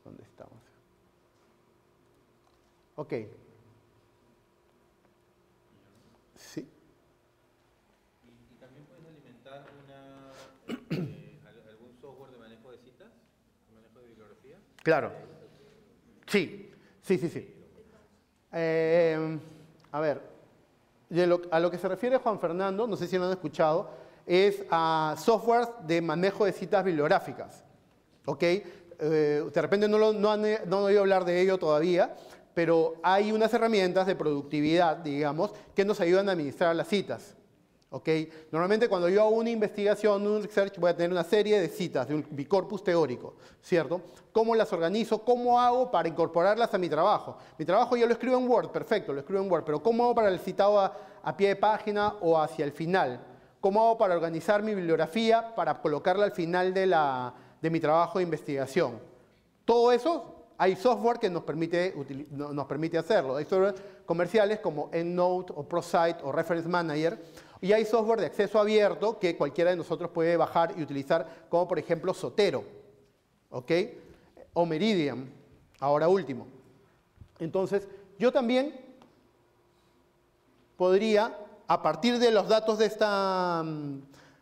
¿Dónde estamos? Ok. Sí. ¿Y, también puedes alimentar eh, algún software de manejo de citas? ¿Manejo de bibliografía? Claro. Sí, sí, sí, sí. Eh, a ver, a lo que se refiere Juan Fernando, no sé si lo han escuchado, es a software de manejo de citas bibliográficas. ¿Ok? Eh, de repente no, no, han, no han oído hablar de ello todavía, pero hay unas herramientas de productividad, digamos, que nos ayudan a administrar las citas. Normalmente cuando yo hago una investigación, un research, voy a tener una serie de citas de un bicorpus teórico, ¿cierto? ¿Cómo las organizo? ¿Cómo hago para incorporarlas a mi trabajo? Mi trabajo yo lo escribo en Word, perfecto, lo escribo en Word, pero ¿cómo hago para el citado a, pie de página o hacia el final? ¿Cómo hago para organizar mi bibliografía para colocarla al final de, la, de mi trabajo de investigación? Todo eso hay software que nos permite, nos permite hacerlo. Hay software comerciales como EndNote o ProSite o Reference Manager y hay software de acceso abierto que cualquiera de nosotros puede bajar y utilizar, como por ejemplo Sotero, ¿ok? O Meridian, ahora último. Entonces, yo también podría, a partir de los datos de, esta,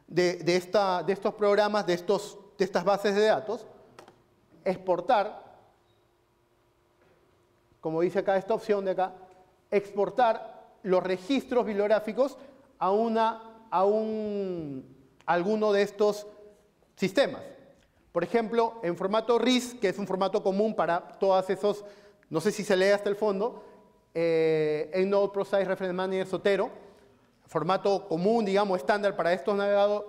de, esta, de estos programas, de, estos, de estas bases de datos, exportar, como dice acá esta opción de acá, exportar los registros bibliográficos a, una, a un, alguno de estos sistemas. Por ejemplo, en formato RIS, que es un formato común para todos esos, no sé si se lee hasta el fondo, eh, en Node ProSize Reference Manager Sotero, formato común, digamos, estándar para estos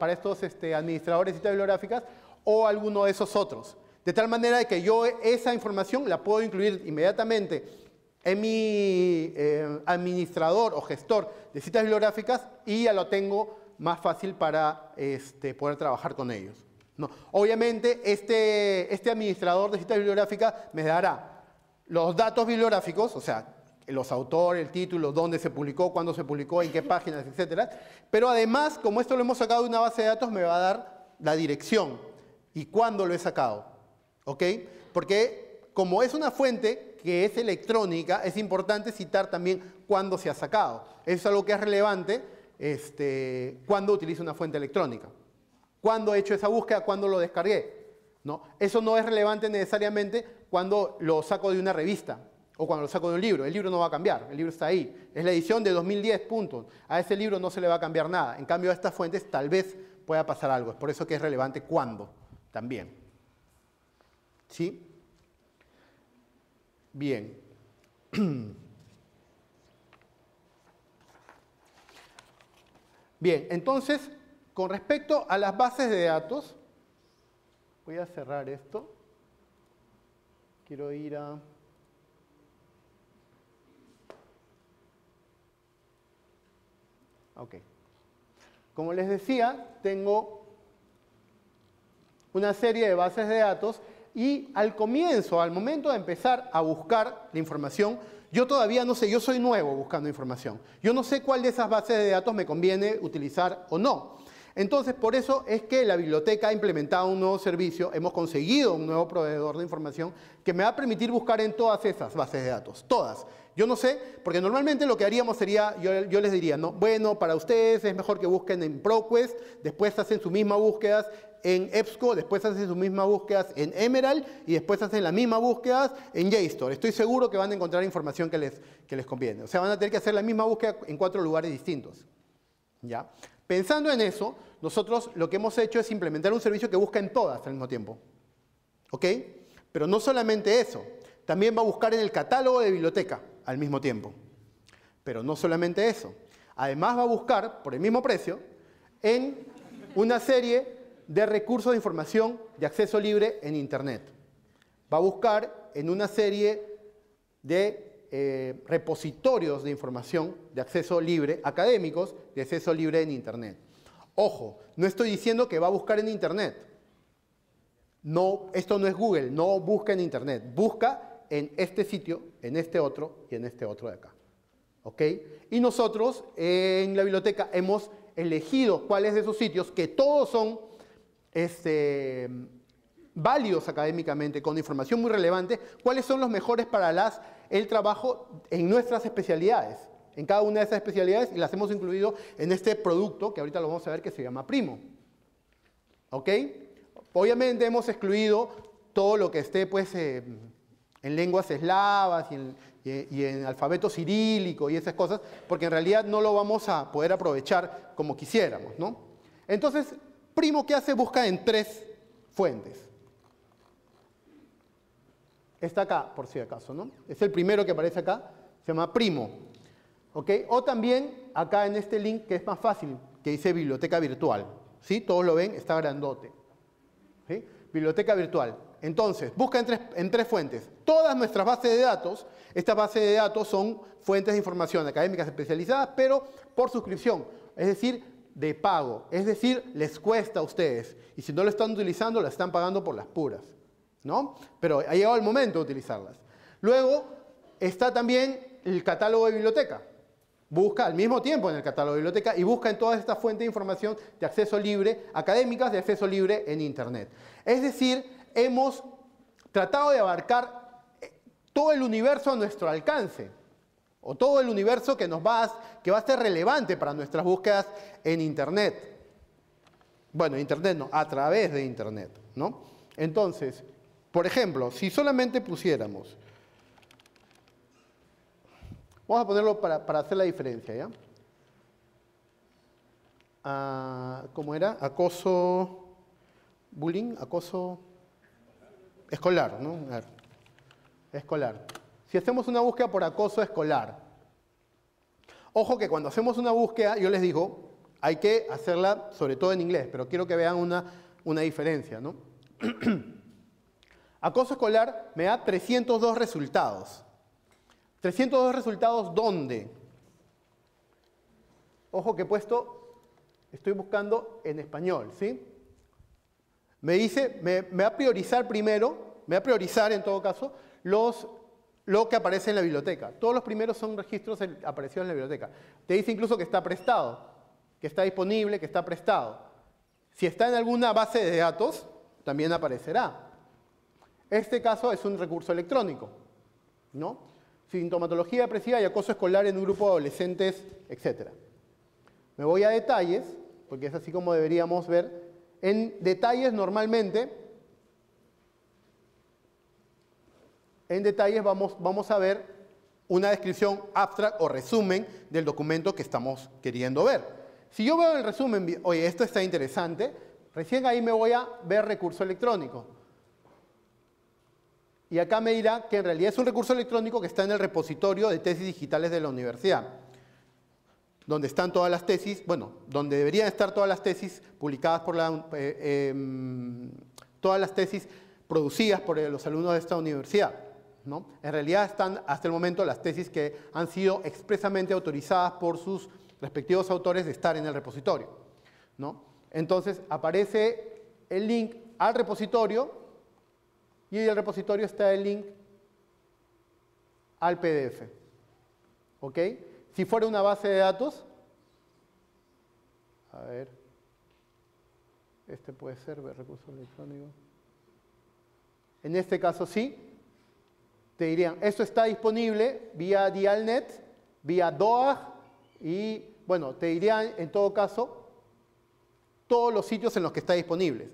para estos este, administradores y bibliográficas, o alguno de esos otros. De tal manera que yo esa información la puedo incluir inmediatamente en mi eh, administrador o gestor de citas bibliográficas y ya lo tengo más fácil para este, poder trabajar con ellos. No. Obviamente, este, este administrador de citas bibliográficas me dará los datos bibliográficos, o sea, los autores, el título, dónde se publicó, cuándo se publicó, en qué páginas, etc. Pero además, como esto lo hemos sacado de una base de datos, me va a dar la dirección y cuándo lo he sacado. ¿Ok? Porque como es una fuente que es electrónica, es importante citar también cuándo se ha sacado. Eso es algo que es relevante este, cuando utilizo una fuente electrónica. ¿Cuándo he hecho esa búsqueda? ¿Cuándo lo descargué? ¿No? Eso no es relevante necesariamente cuando lo saco de una revista o cuando lo saco de un libro. El libro no va a cambiar, el libro está ahí. Es la edición de 2010, punto. A ese libro no se le va a cambiar nada. En cambio, a estas fuentes tal vez pueda pasar algo. Es por eso que es relevante cuándo también. ¿Sí? Bien. Bien, entonces, con respecto a las bases de datos, voy a cerrar esto. Quiero ir a... Ok. Como les decía, tengo una serie de bases de datos y al comienzo, al momento de empezar a buscar la información, yo todavía no sé, yo soy nuevo buscando información. Yo no sé cuál de esas bases de datos me conviene utilizar o no. Entonces, por eso es que la biblioteca ha implementado un nuevo servicio, hemos conseguido un nuevo proveedor de información que me va a permitir buscar en todas esas bases de datos, todas. Yo no sé, porque normalmente lo que haríamos sería, yo, les diría, no, bueno, para ustedes es mejor que busquen en ProQuest, después hacen sus mismas búsquedas en EBSCO, después hacen sus mismas búsquedas en Emerald y después hacen las mismas búsquedas en JSTOR. Estoy seguro que van a encontrar información que les, que les conviene. O sea, van a tener que hacer la misma búsqueda en cuatro lugares distintos. ¿Ya? Pensando en eso, nosotros lo que hemos hecho es implementar un servicio que busca en todas al mismo tiempo. ¿Ok? Pero no solamente eso, también va a buscar en el catálogo de biblioteca al mismo tiempo. Pero no solamente eso, además va a buscar, por el mismo precio, en una serie de recursos de información de acceso libre en Internet. Va a buscar en una serie de eh, repositorios de información de acceso libre, académicos, de acceso libre en Internet. Ojo, no estoy diciendo que va a buscar en Internet. No, esto no es Google, no busca en Internet. Busca en este sitio, en este otro y en este otro de acá. ¿Ok? Y nosotros en la biblioteca hemos elegido cuáles de esos sitios, que todos son este, válidos académicamente, con información muy relevante, cuáles son los mejores para las, el trabajo en nuestras especialidades, en cada una de esas especialidades, y las hemos incluido en este producto que ahorita lo vamos a ver que se llama Primo. ¿Ok? Obviamente hemos excluido todo lo que esté pues, eh, en lenguas eslavas y en, alfabeto cirílico y esas cosas, porque en realidad no lo vamos a poder aprovechar como quisiéramos. ¿no? Entonces, Primo, ¿qué hace? Busca en tres fuentes. Está acá, por si acaso, ¿no? Es el primero que aparece acá, se llama Primo. ¿Ok? O también acá en este link que es más fácil, que dice biblioteca virtual. ¿Sí? Todos lo ven, está grandote. ¿Sí? Biblioteca virtual. Entonces, busca en tres, en tres, fuentes. Todas nuestras bases de datos, estas bases de datos son fuentes de información académicas especializadas, pero por suscripción, es decir, de pago. Es decir, les cuesta a ustedes. Y si no lo están utilizando, la están pagando por las puras. ¿No? Pero ha llegado el momento de utilizarlas. Luego está también el catálogo de biblioteca. Busca al mismo tiempo en el catálogo de biblioteca y busca en todas estas fuentes de información de acceso libre, académicas de acceso libre en Internet. Es decir, hemos tratado de abarcar eh, todo el universo a nuestro alcance, o todo el universo que, nos va a, que va a ser relevante para nuestras búsquedas en Internet. Bueno, Internet no, a través de Internet, ¿no? Entonces, por ejemplo, si solamente pusiéramos, vamos a ponerlo para, para hacer la diferencia, ¿ya? Ah, ¿Cómo era? Acoso, bullying, acoso escolar, ¿no? Escolar. Si hacemos una búsqueda por acoso escolar, ojo que cuando hacemos una búsqueda, yo les digo, hay que hacerla sobre todo en inglés, pero quiero que vean una, una diferencia, ¿no? acoso escolar me da 302 resultados. 302 resultados ¿dónde? Ojo que he puesto, estoy buscando en español, ¿sí? Me dice, me, va a priorizar primero, me va a priorizar en todo caso, los, lo que aparece en la biblioteca. Todos los primeros son registros aparecidos en la biblioteca. Te dice incluso que está prestado, que está disponible, que está prestado. Si está en alguna base de datos, también aparecerá. Este caso es un recurso electrónico, ¿no? Sintomatología depresiva y acoso escolar en un grupo de adolescentes, etc. Me voy a detalles, porque es así como deberíamos ver en detalles normalmente, en detalles vamos, vamos a ver una descripción abstract o resumen del documento que estamos queriendo ver. Si yo veo el resumen, oye, esto está interesante, recién ahí me voy a ver recurso electrónico. Y acá me dirá que en realidad es un recurso electrónico que está en el repositorio de tesis digitales de la universidad donde están todas las tesis, bueno, donde deberían estar todas las tesis publicadas por la, eh, em, todas las tesis producidas por los alumnos de esta universidad. ¿no? En realidad están hasta el momento las tesis que han sido expresamente autorizadas por sus respectivos autores de estar en el repositorio. ¿no? Entonces aparece el link al repositorio y en el repositorio está el link al PDF. ¿Ok? Si fuera una base de datos, a ver, este puede ser recurso electrónico. En este caso sí, te dirían, esto está disponible vía Dialnet, vía DOAG y, bueno, te dirían en todo caso todos los sitios en los que está disponible.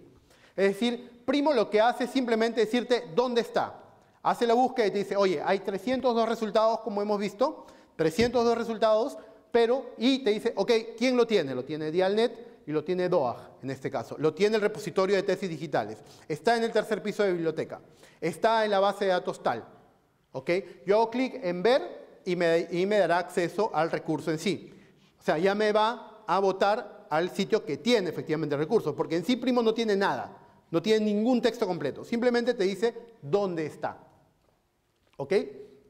Es decir, Primo lo que hace es simplemente decirte dónde está. Hace la búsqueda y te dice, oye, hay 302 resultados como hemos visto, 302 resultados, pero, y te dice, ok, ¿quién lo tiene? Lo tiene Dialnet y lo tiene DOAG en este caso. Lo tiene el repositorio de tesis digitales. Está en el tercer piso de biblioteca. Está en la base de datos tal. ¿Ok? Yo hago clic en ver y me, y me dará acceso al recurso en sí. O sea, ya me va a botar al sitio que tiene efectivamente el recurso, porque en sí primo no tiene nada, no tiene ningún texto completo, simplemente te dice dónde está. ¿Ok?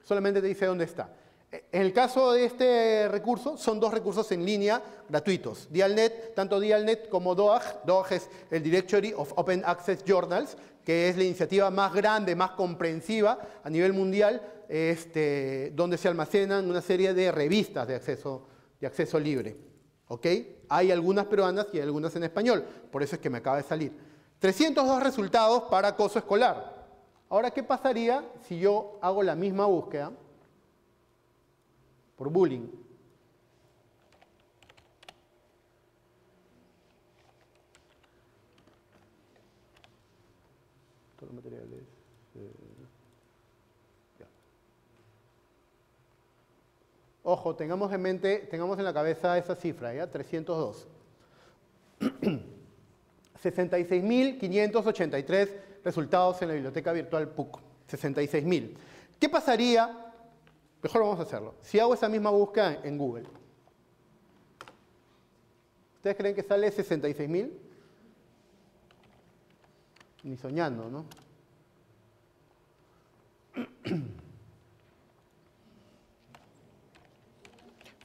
Solamente te dice dónde está. En el caso de este recurso, son dos recursos en línea gratuitos. Dialnet, tanto Dialnet como DOAG. DOAG es el Directory of Open Access Journals, que es la iniciativa más grande, más comprensiva a nivel mundial, este, donde se almacenan una serie de revistas de acceso, de acceso libre. ¿Ok? Hay algunas peruanas y algunas en español, por eso es que me acaba de salir. 302 resultados para acoso escolar. Ahora, ¿qué pasaría si yo hago la misma búsqueda? por bullying. Todos los materiales. Eh, Ojo, tengamos en mente, tengamos en la cabeza esa cifra, ¿ya? 302. 66.583 resultados en la biblioteca virtual PUC. 66.000. ¿Qué pasaría Mejor vamos a hacerlo. Si hago esa misma búsqueda en Google, ¿ustedes creen que sale 66.000? Ni soñando, ¿no?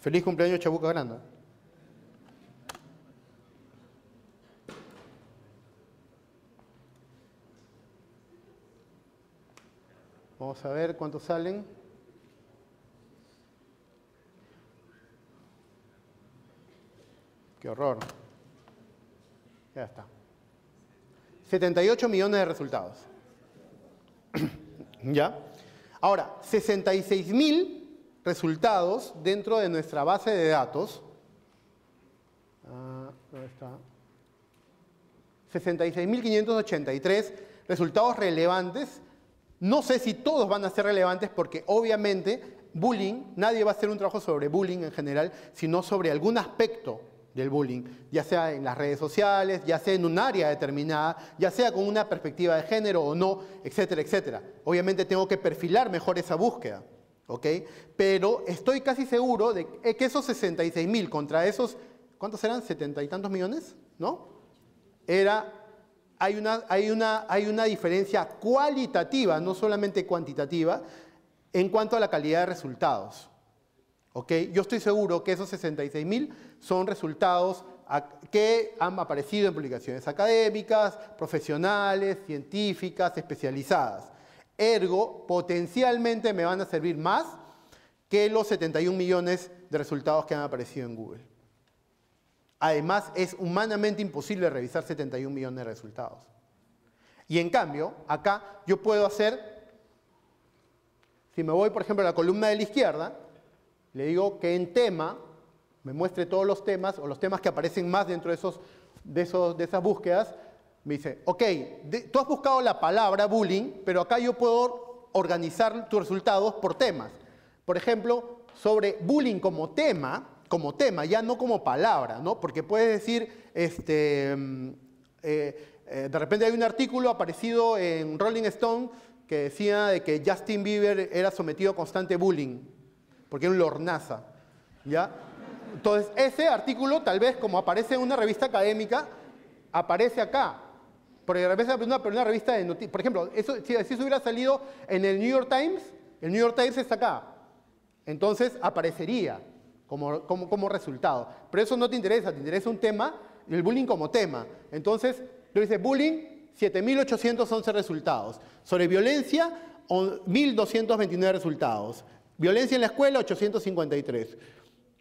Feliz cumpleaños Chabuca Granda. Vamos a ver cuántos salen. Qué horror. Ya está. 78 millones de resultados. ¿Ya? Ahora, 66 mil resultados dentro de nuestra base de datos. Ah, ¿Dónde está? 66.583 resultados relevantes. No sé si todos van a ser relevantes porque obviamente bullying, nadie va a hacer un trabajo sobre bullying en general, sino sobre algún aspecto del bullying, ya sea en las redes sociales, ya sea en un área determinada, ya sea con una perspectiva de género o no, etcétera, etcétera. Obviamente tengo que perfilar mejor esa búsqueda, ¿ok? Pero estoy casi seguro de que esos 66 mil contra esos, ¿cuántos eran? ¿70 y tantos millones? ¿No? Era, hay una, hay, una, hay una diferencia cualitativa, no solamente cuantitativa, en cuanto a la calidad de resultados. Yo estoy seguro que esos 66.000 son resultados que han aparecido en publicaciones académicas, profesionales, científicas, especializadas. Ergo, potencialmente me van a servir más que los 71 millones de resultados que han aparecido en Google. Además, es humanamente imposible revisar 71 millones de resultados. Y en cambio, acá yo puedo hacer, si me voy, por ejemplo, a la columna de la izquierda, le digo que en tema me muestre todos los temas o los temas que aparecen más dentro de, esos, de, esas búsquedas. Me dice, ok, tú has buscado la palabra bullying, pero acá yo puedo organizar tus resultados por temas. Por ejemplo, sobre bullying como tema, como tema, ya no como palabra, ¿no? Porque puedes decir, este, mm, eh, eh, de repente hay un artículo aparecido en Rolling Stone que decía de que Justin Bieber era sometido a constante bullying porque es un lornaza. ¿ya? Entonces, ese artículo, tal vez como aparece en una revista académica, aparece acá. Porque de repente una, una revista de noticias. Por ejemplo, eso, si, eso hubiera salido en el New York Times, el New York Times está acá. Entonces aparecería como, resultado. Pero eso no te interesa, te interesa un tema, el bullying como tema. Entonces, tú dices, bullying, 7.811 resultados. Sobre violencia, 1.229 resultados. Violencia en la escuela, 853.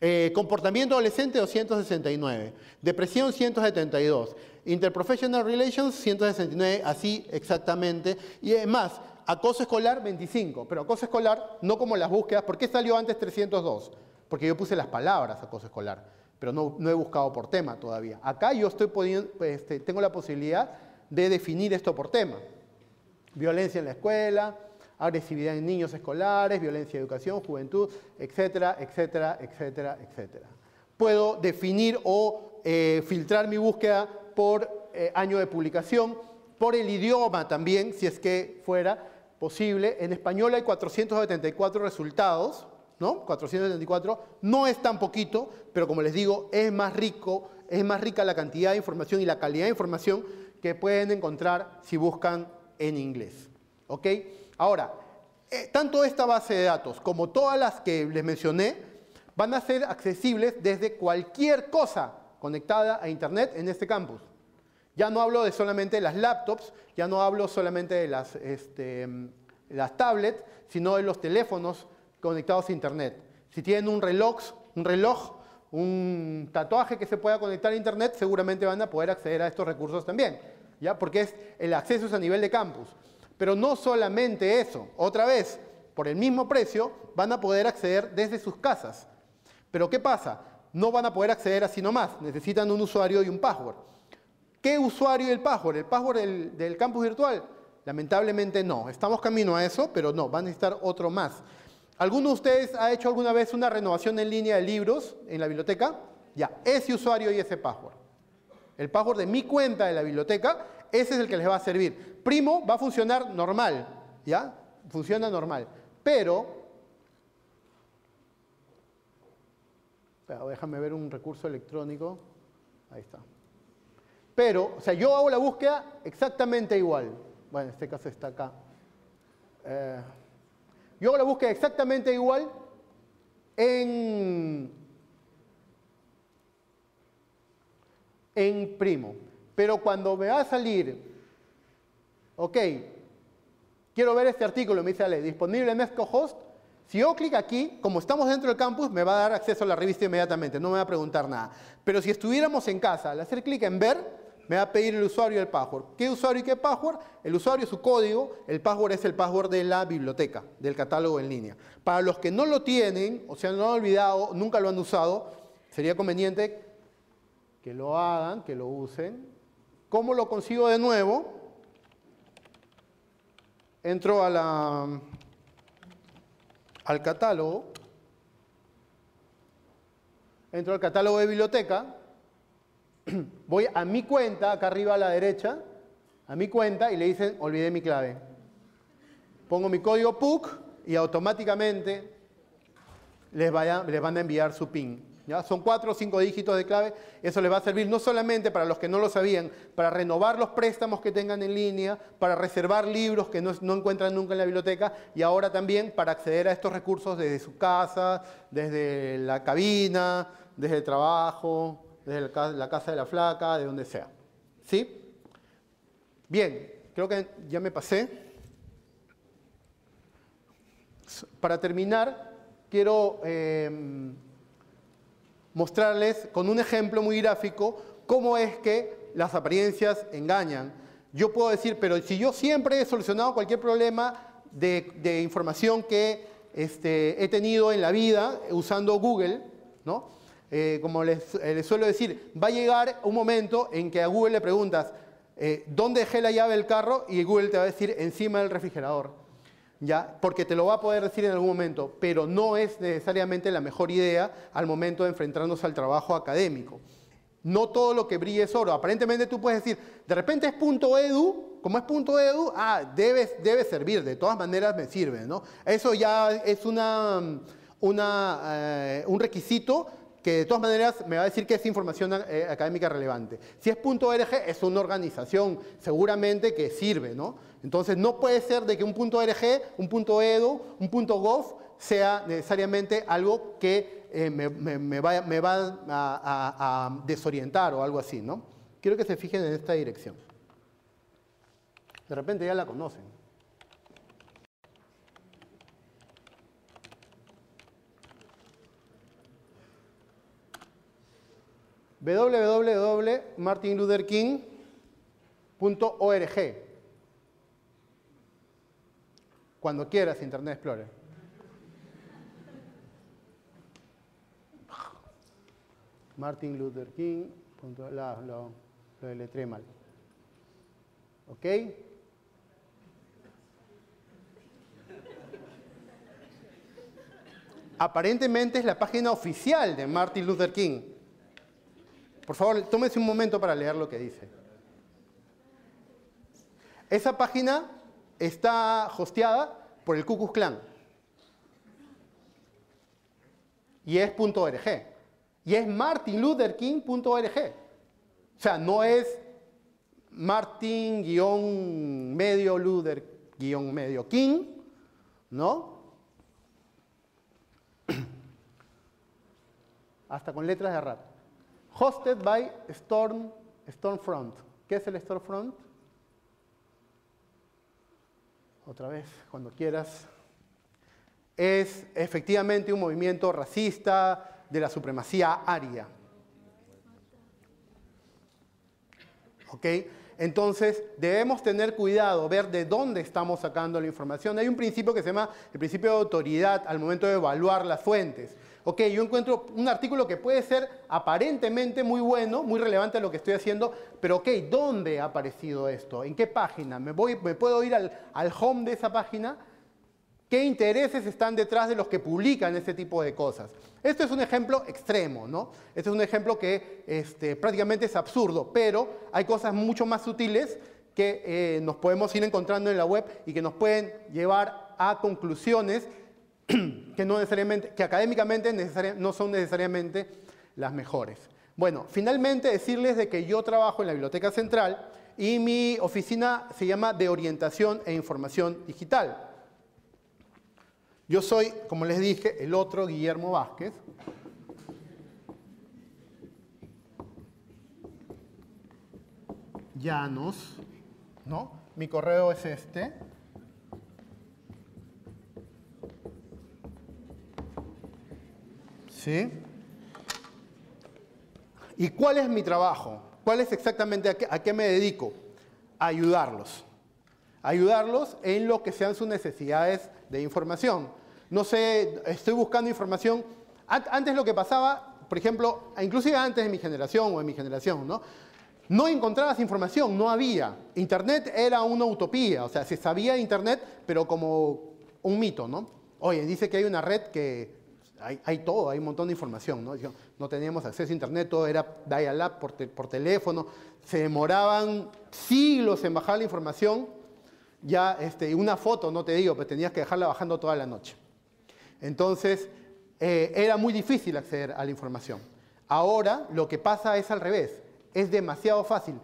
Eh, comportamiento adolescente, 269. Depresión, 172. Interprofessional Relations, 169, así exactamente. Y además, acoso escolar, 25. Pero acoso escolar, no como las búsquedas. ¿Por qué salió antes 302? Porque yo puse las palabras acoso escolar, pero no, he buscado por tema todavía. Acá yo estoy este, tengo la posibilidad de definir esto por tema. Violencia en la escuela, agresividad en niños escolares, violencia en educación, juventud, etcétera, etcétera, etcétera, etcétera. Puedo definir o eh, filtrar mi búsqueda por eh, año de publicación, por el idioma también, si es que fuera posible. En español hay 474 resultados, ¿no? 474. No es tan poquito, pero como les digo, es más rico, es más rica la cantidad de información y la calidad de información que pueden encontrar si buscan en inglés. ¿Ok? Ahora, eh, tanto esta base de datos como todas las que les mencioné van a ser accesibles desde cualquier cosa conectada a Internet en este campus. Ya no hablo de solamente las laptops, ya no hablo solamente de las, este, las tablets, sino de los teléfonos conectados a Internet. Si tienen un reloj, un reloj, un tatuaje que se pueda conectar a Internet, seguramente van a poder acceder a estos recursos también, ¿ya? porque es, el acceso es a nivel de campus. Pero no solamente eso, otra vez, por el mismo precio, van a poder acceder desde sus casas. Pero ¿qué pasa? No van a poder acceder así nomás, necesitan un usuario y un password. ¿Qué usuario y el password? ¿El password del, del campus virtual? Lamentablemente no. Estamos camino a eso, pero no, van a necesitar otro más. ¿Alguno de ustedes ha hecho alguna vez una renovación en línea de libros en la biblioteca? Ya, ese usuario y ese password. El password de mi cuenta de la biblioteca, ese es el que les va a servir. Primo va a funcionar normal, ¿ya? Funciona normal. Pero, déjame ver un recurso electrónico. Ahí está. Pero, o sea, yo hago la búsqueda exactamente igual. Bueno, en este caso está acá. Eh, yo hago la búsqueda exactamente igual en, en primo. Pero cuando me va a salir, ok, quiero ver este artículo, me sale disponible en ESCOHOST, si yo clic aquí, como estamos dentro del campus, me va a dar acceso a la revista inmediatamente, no me va a preguntar nada. Pero si estuviéramos en casa, al hacer clic en ver, me va a pedir el usuario y el password. ¿Qué usuario y qué password? El usuario es su código, el password es el password de la biblioteca, del catálogo en línea. Para los que no lo tienen, o sea, no lo han olvidado, nunca lo han usado, sería conveniente que lo hagan, que lo usen. ¿Cómo lo consigo de nuevo? Entro a la, al catálogo, entro al catálogo de biblioteca, voy a mi cuenta, acá arriba a la derecha, a mi cuenta y le dicen, olvidé mi clave. Pongo mi código PUC y automáticamente les, les van a enviar su PIN. ¿ya? Son cuatro o cinco dígitos de clave. Eso les va a servir no solamente para los que no lo sabían, para renovar los préstamos que tengan en línea, para reservar libros que no, no encuentran nunca en la biblioteca y ahora también para acceder a estos recursos desde su casa, desde la cabina, desde el trabajo, desde la casa de la flaca, de donde sea. ¿Sí? Bien, creo que ya me pasé. Para terminar, quiero em, mostrarles con un ejemplo muy gráfico cómo es que las apariencias engañan. Yo puedo decir, pero si yo siempre he solucionado cualquier problema de, información que este, he tenido en la vida usando Google, ¿no? Eh, como eh, les, suelo decir, va a llegar un momento en que a Google le preguntas, eh, ¿dónde dejé la llave del carro? Y Google te va a decir, encima del refrigerador. ¿Ya? Porque te lo va a poder decir en algún momento, pero no es necesariamente la mejor idea al momento de enfrentarnos al trabajo académico. No todo lo que brille es oro. Aparentemente tú puedes decir, de repente es punto .edu, como es punto .edu, ah, debe, debe servir, de todas maneras me sirve, ¿no? Eso ya es una, una un requisito que de todas maneras me va a decir que es información eh, académica relevante. Si es .org, es una organización seguramente que sirve, ¿no? Entonces no puede ser de que un .org, un .edu, un .gov sea necesariamente algo que eh, me, va, a, a, desorientar o algo así, ¿no? Quiero que se fijen en esta dirección. De repente ya la conocen. www.martinlutherking.org. Cuando quieras, Internet Explorer. Martin Luther King. lo, lo deletré mal. ¿Ok? Aparentemente es la página oficial de Martin Luther King. Por favor, tómese un momento para leer lo que dice. Esa página está hosteada por el Ku Klan. Y es .org. Y es martinlutherking.org. O sea, no es Martin-medio Luther-medio King, ¿no? Hasta con letras de rap. Hosted by Storm, Stormfront. ¿Qué es el Stormfront? Otra vez, cuando quieras. Es efectivamente un movimiento racista de la supremacía aria. ¿Ok? Entonces, debemos tener cuidado, ver de dónde estamos sacando la información. Hay un principio que se llama el principio de autoridad al momento de evaluar las fuentes. Ok, yo encuentro un artículo que puede ser aparentemente muy bueno, muy relevante a lo que estoy haciendo, pero ok, ¿dónde ha aparecido esto? ¿En qué página? ¿Me, puedo ir al, home de esa página? ¿Qué intereses están detrás de los que publican ese tipo de cosas? Esto es un ejemplo extremo, ¿no? Este es un ejemplo que este, prácticamente es absurdo, pero hay cosas mucho más sutiles que eh, nos podemos ir encontrando en la web y que nos pueden llevar a conclusiones que, no necesariamente, que académicamente no son necesariamente las mejores. Bueno, finalmente decirles de que yo trabajo en la Biblioteca Central y mi oficina se llama de Orientación e Información Digital. Yo soy, como les dije, el otro Guillermo Vázquez. Llanos, ¿no? Mi correo es este. ¿Sí? ¿Y cuál es mi trabajo? ¿Cuál es exactamente a qué, me dedico? A ayudarlos. ayudarlos en lo que sean sus necesidades de información no sé, estoy buscando información. Antes lo que pasaba, por ejemplo, inclusive antes de mi generación o de mi generación, ¿no? No encontrabas información, no había. Internet era una utopía, o sea, se sabía Internet, pero como un mito, ¿no? Oye, dice que hay una red que hay, todo, hay un montón de información, ¿no? Teníamos acceso a Internet, todo era dial-up por, por teléfono, se demoraban siglos en bajar la información, ya este, una foto, no te digo, pero tenías que dejarla bajando toda la noche. Entonces, eh, era muy difícil acceder a la información. Ahora lo que pasa es al revés, es demasiado fácil.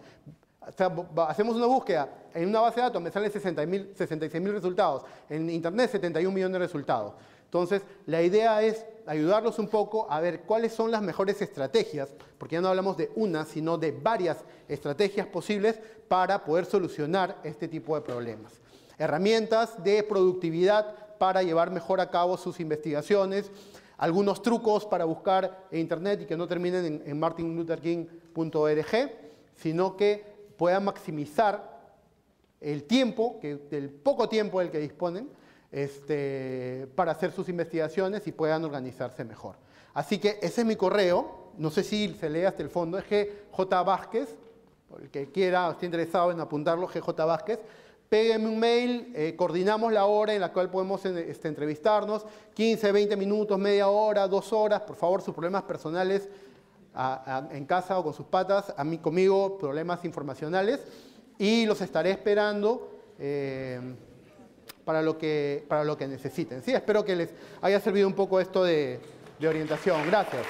hacemos una búsqueda, en una base de datos me salen 66 mil resultados, en Internet 71 millones de resultados. Entonces, la idea es ayudarlos un poco a ver cuáles son las mejores estrategias, porque ya no hablamos de una, sino de varias estrategias posibles para poder solucionar este tipo de problemas. Herramientas de productividad para llevar mejor a cabo sus investigaciones, algunos trucos para buscar en Internet y que no terminen en, martinlutherking.org, sino que puedan maximizar el tiempo, que, el poco tiempo del que disponen, este, para hacer sus investigaciones y puedan organizarse mejor. Así que ese es mi correo, no sé si se lee hasta el fondo, es GJ Vázquez, el que quiera esté interesado en apuntarlo, GJ Vázquez, Péguenme un mail, eh, coordinamos la hora en la cual podemos este, entrevistarnos, 15, 20 minutos, media hora, dos horas, por favor, sus problemas personales en casa o con sus patas, a mí conmigo, problemas informacionales, y los estaré esperando eh, para, lo que, para lo que necesiten. Sí, espero que les haya servido un poco esto de, de orientación. Gracias.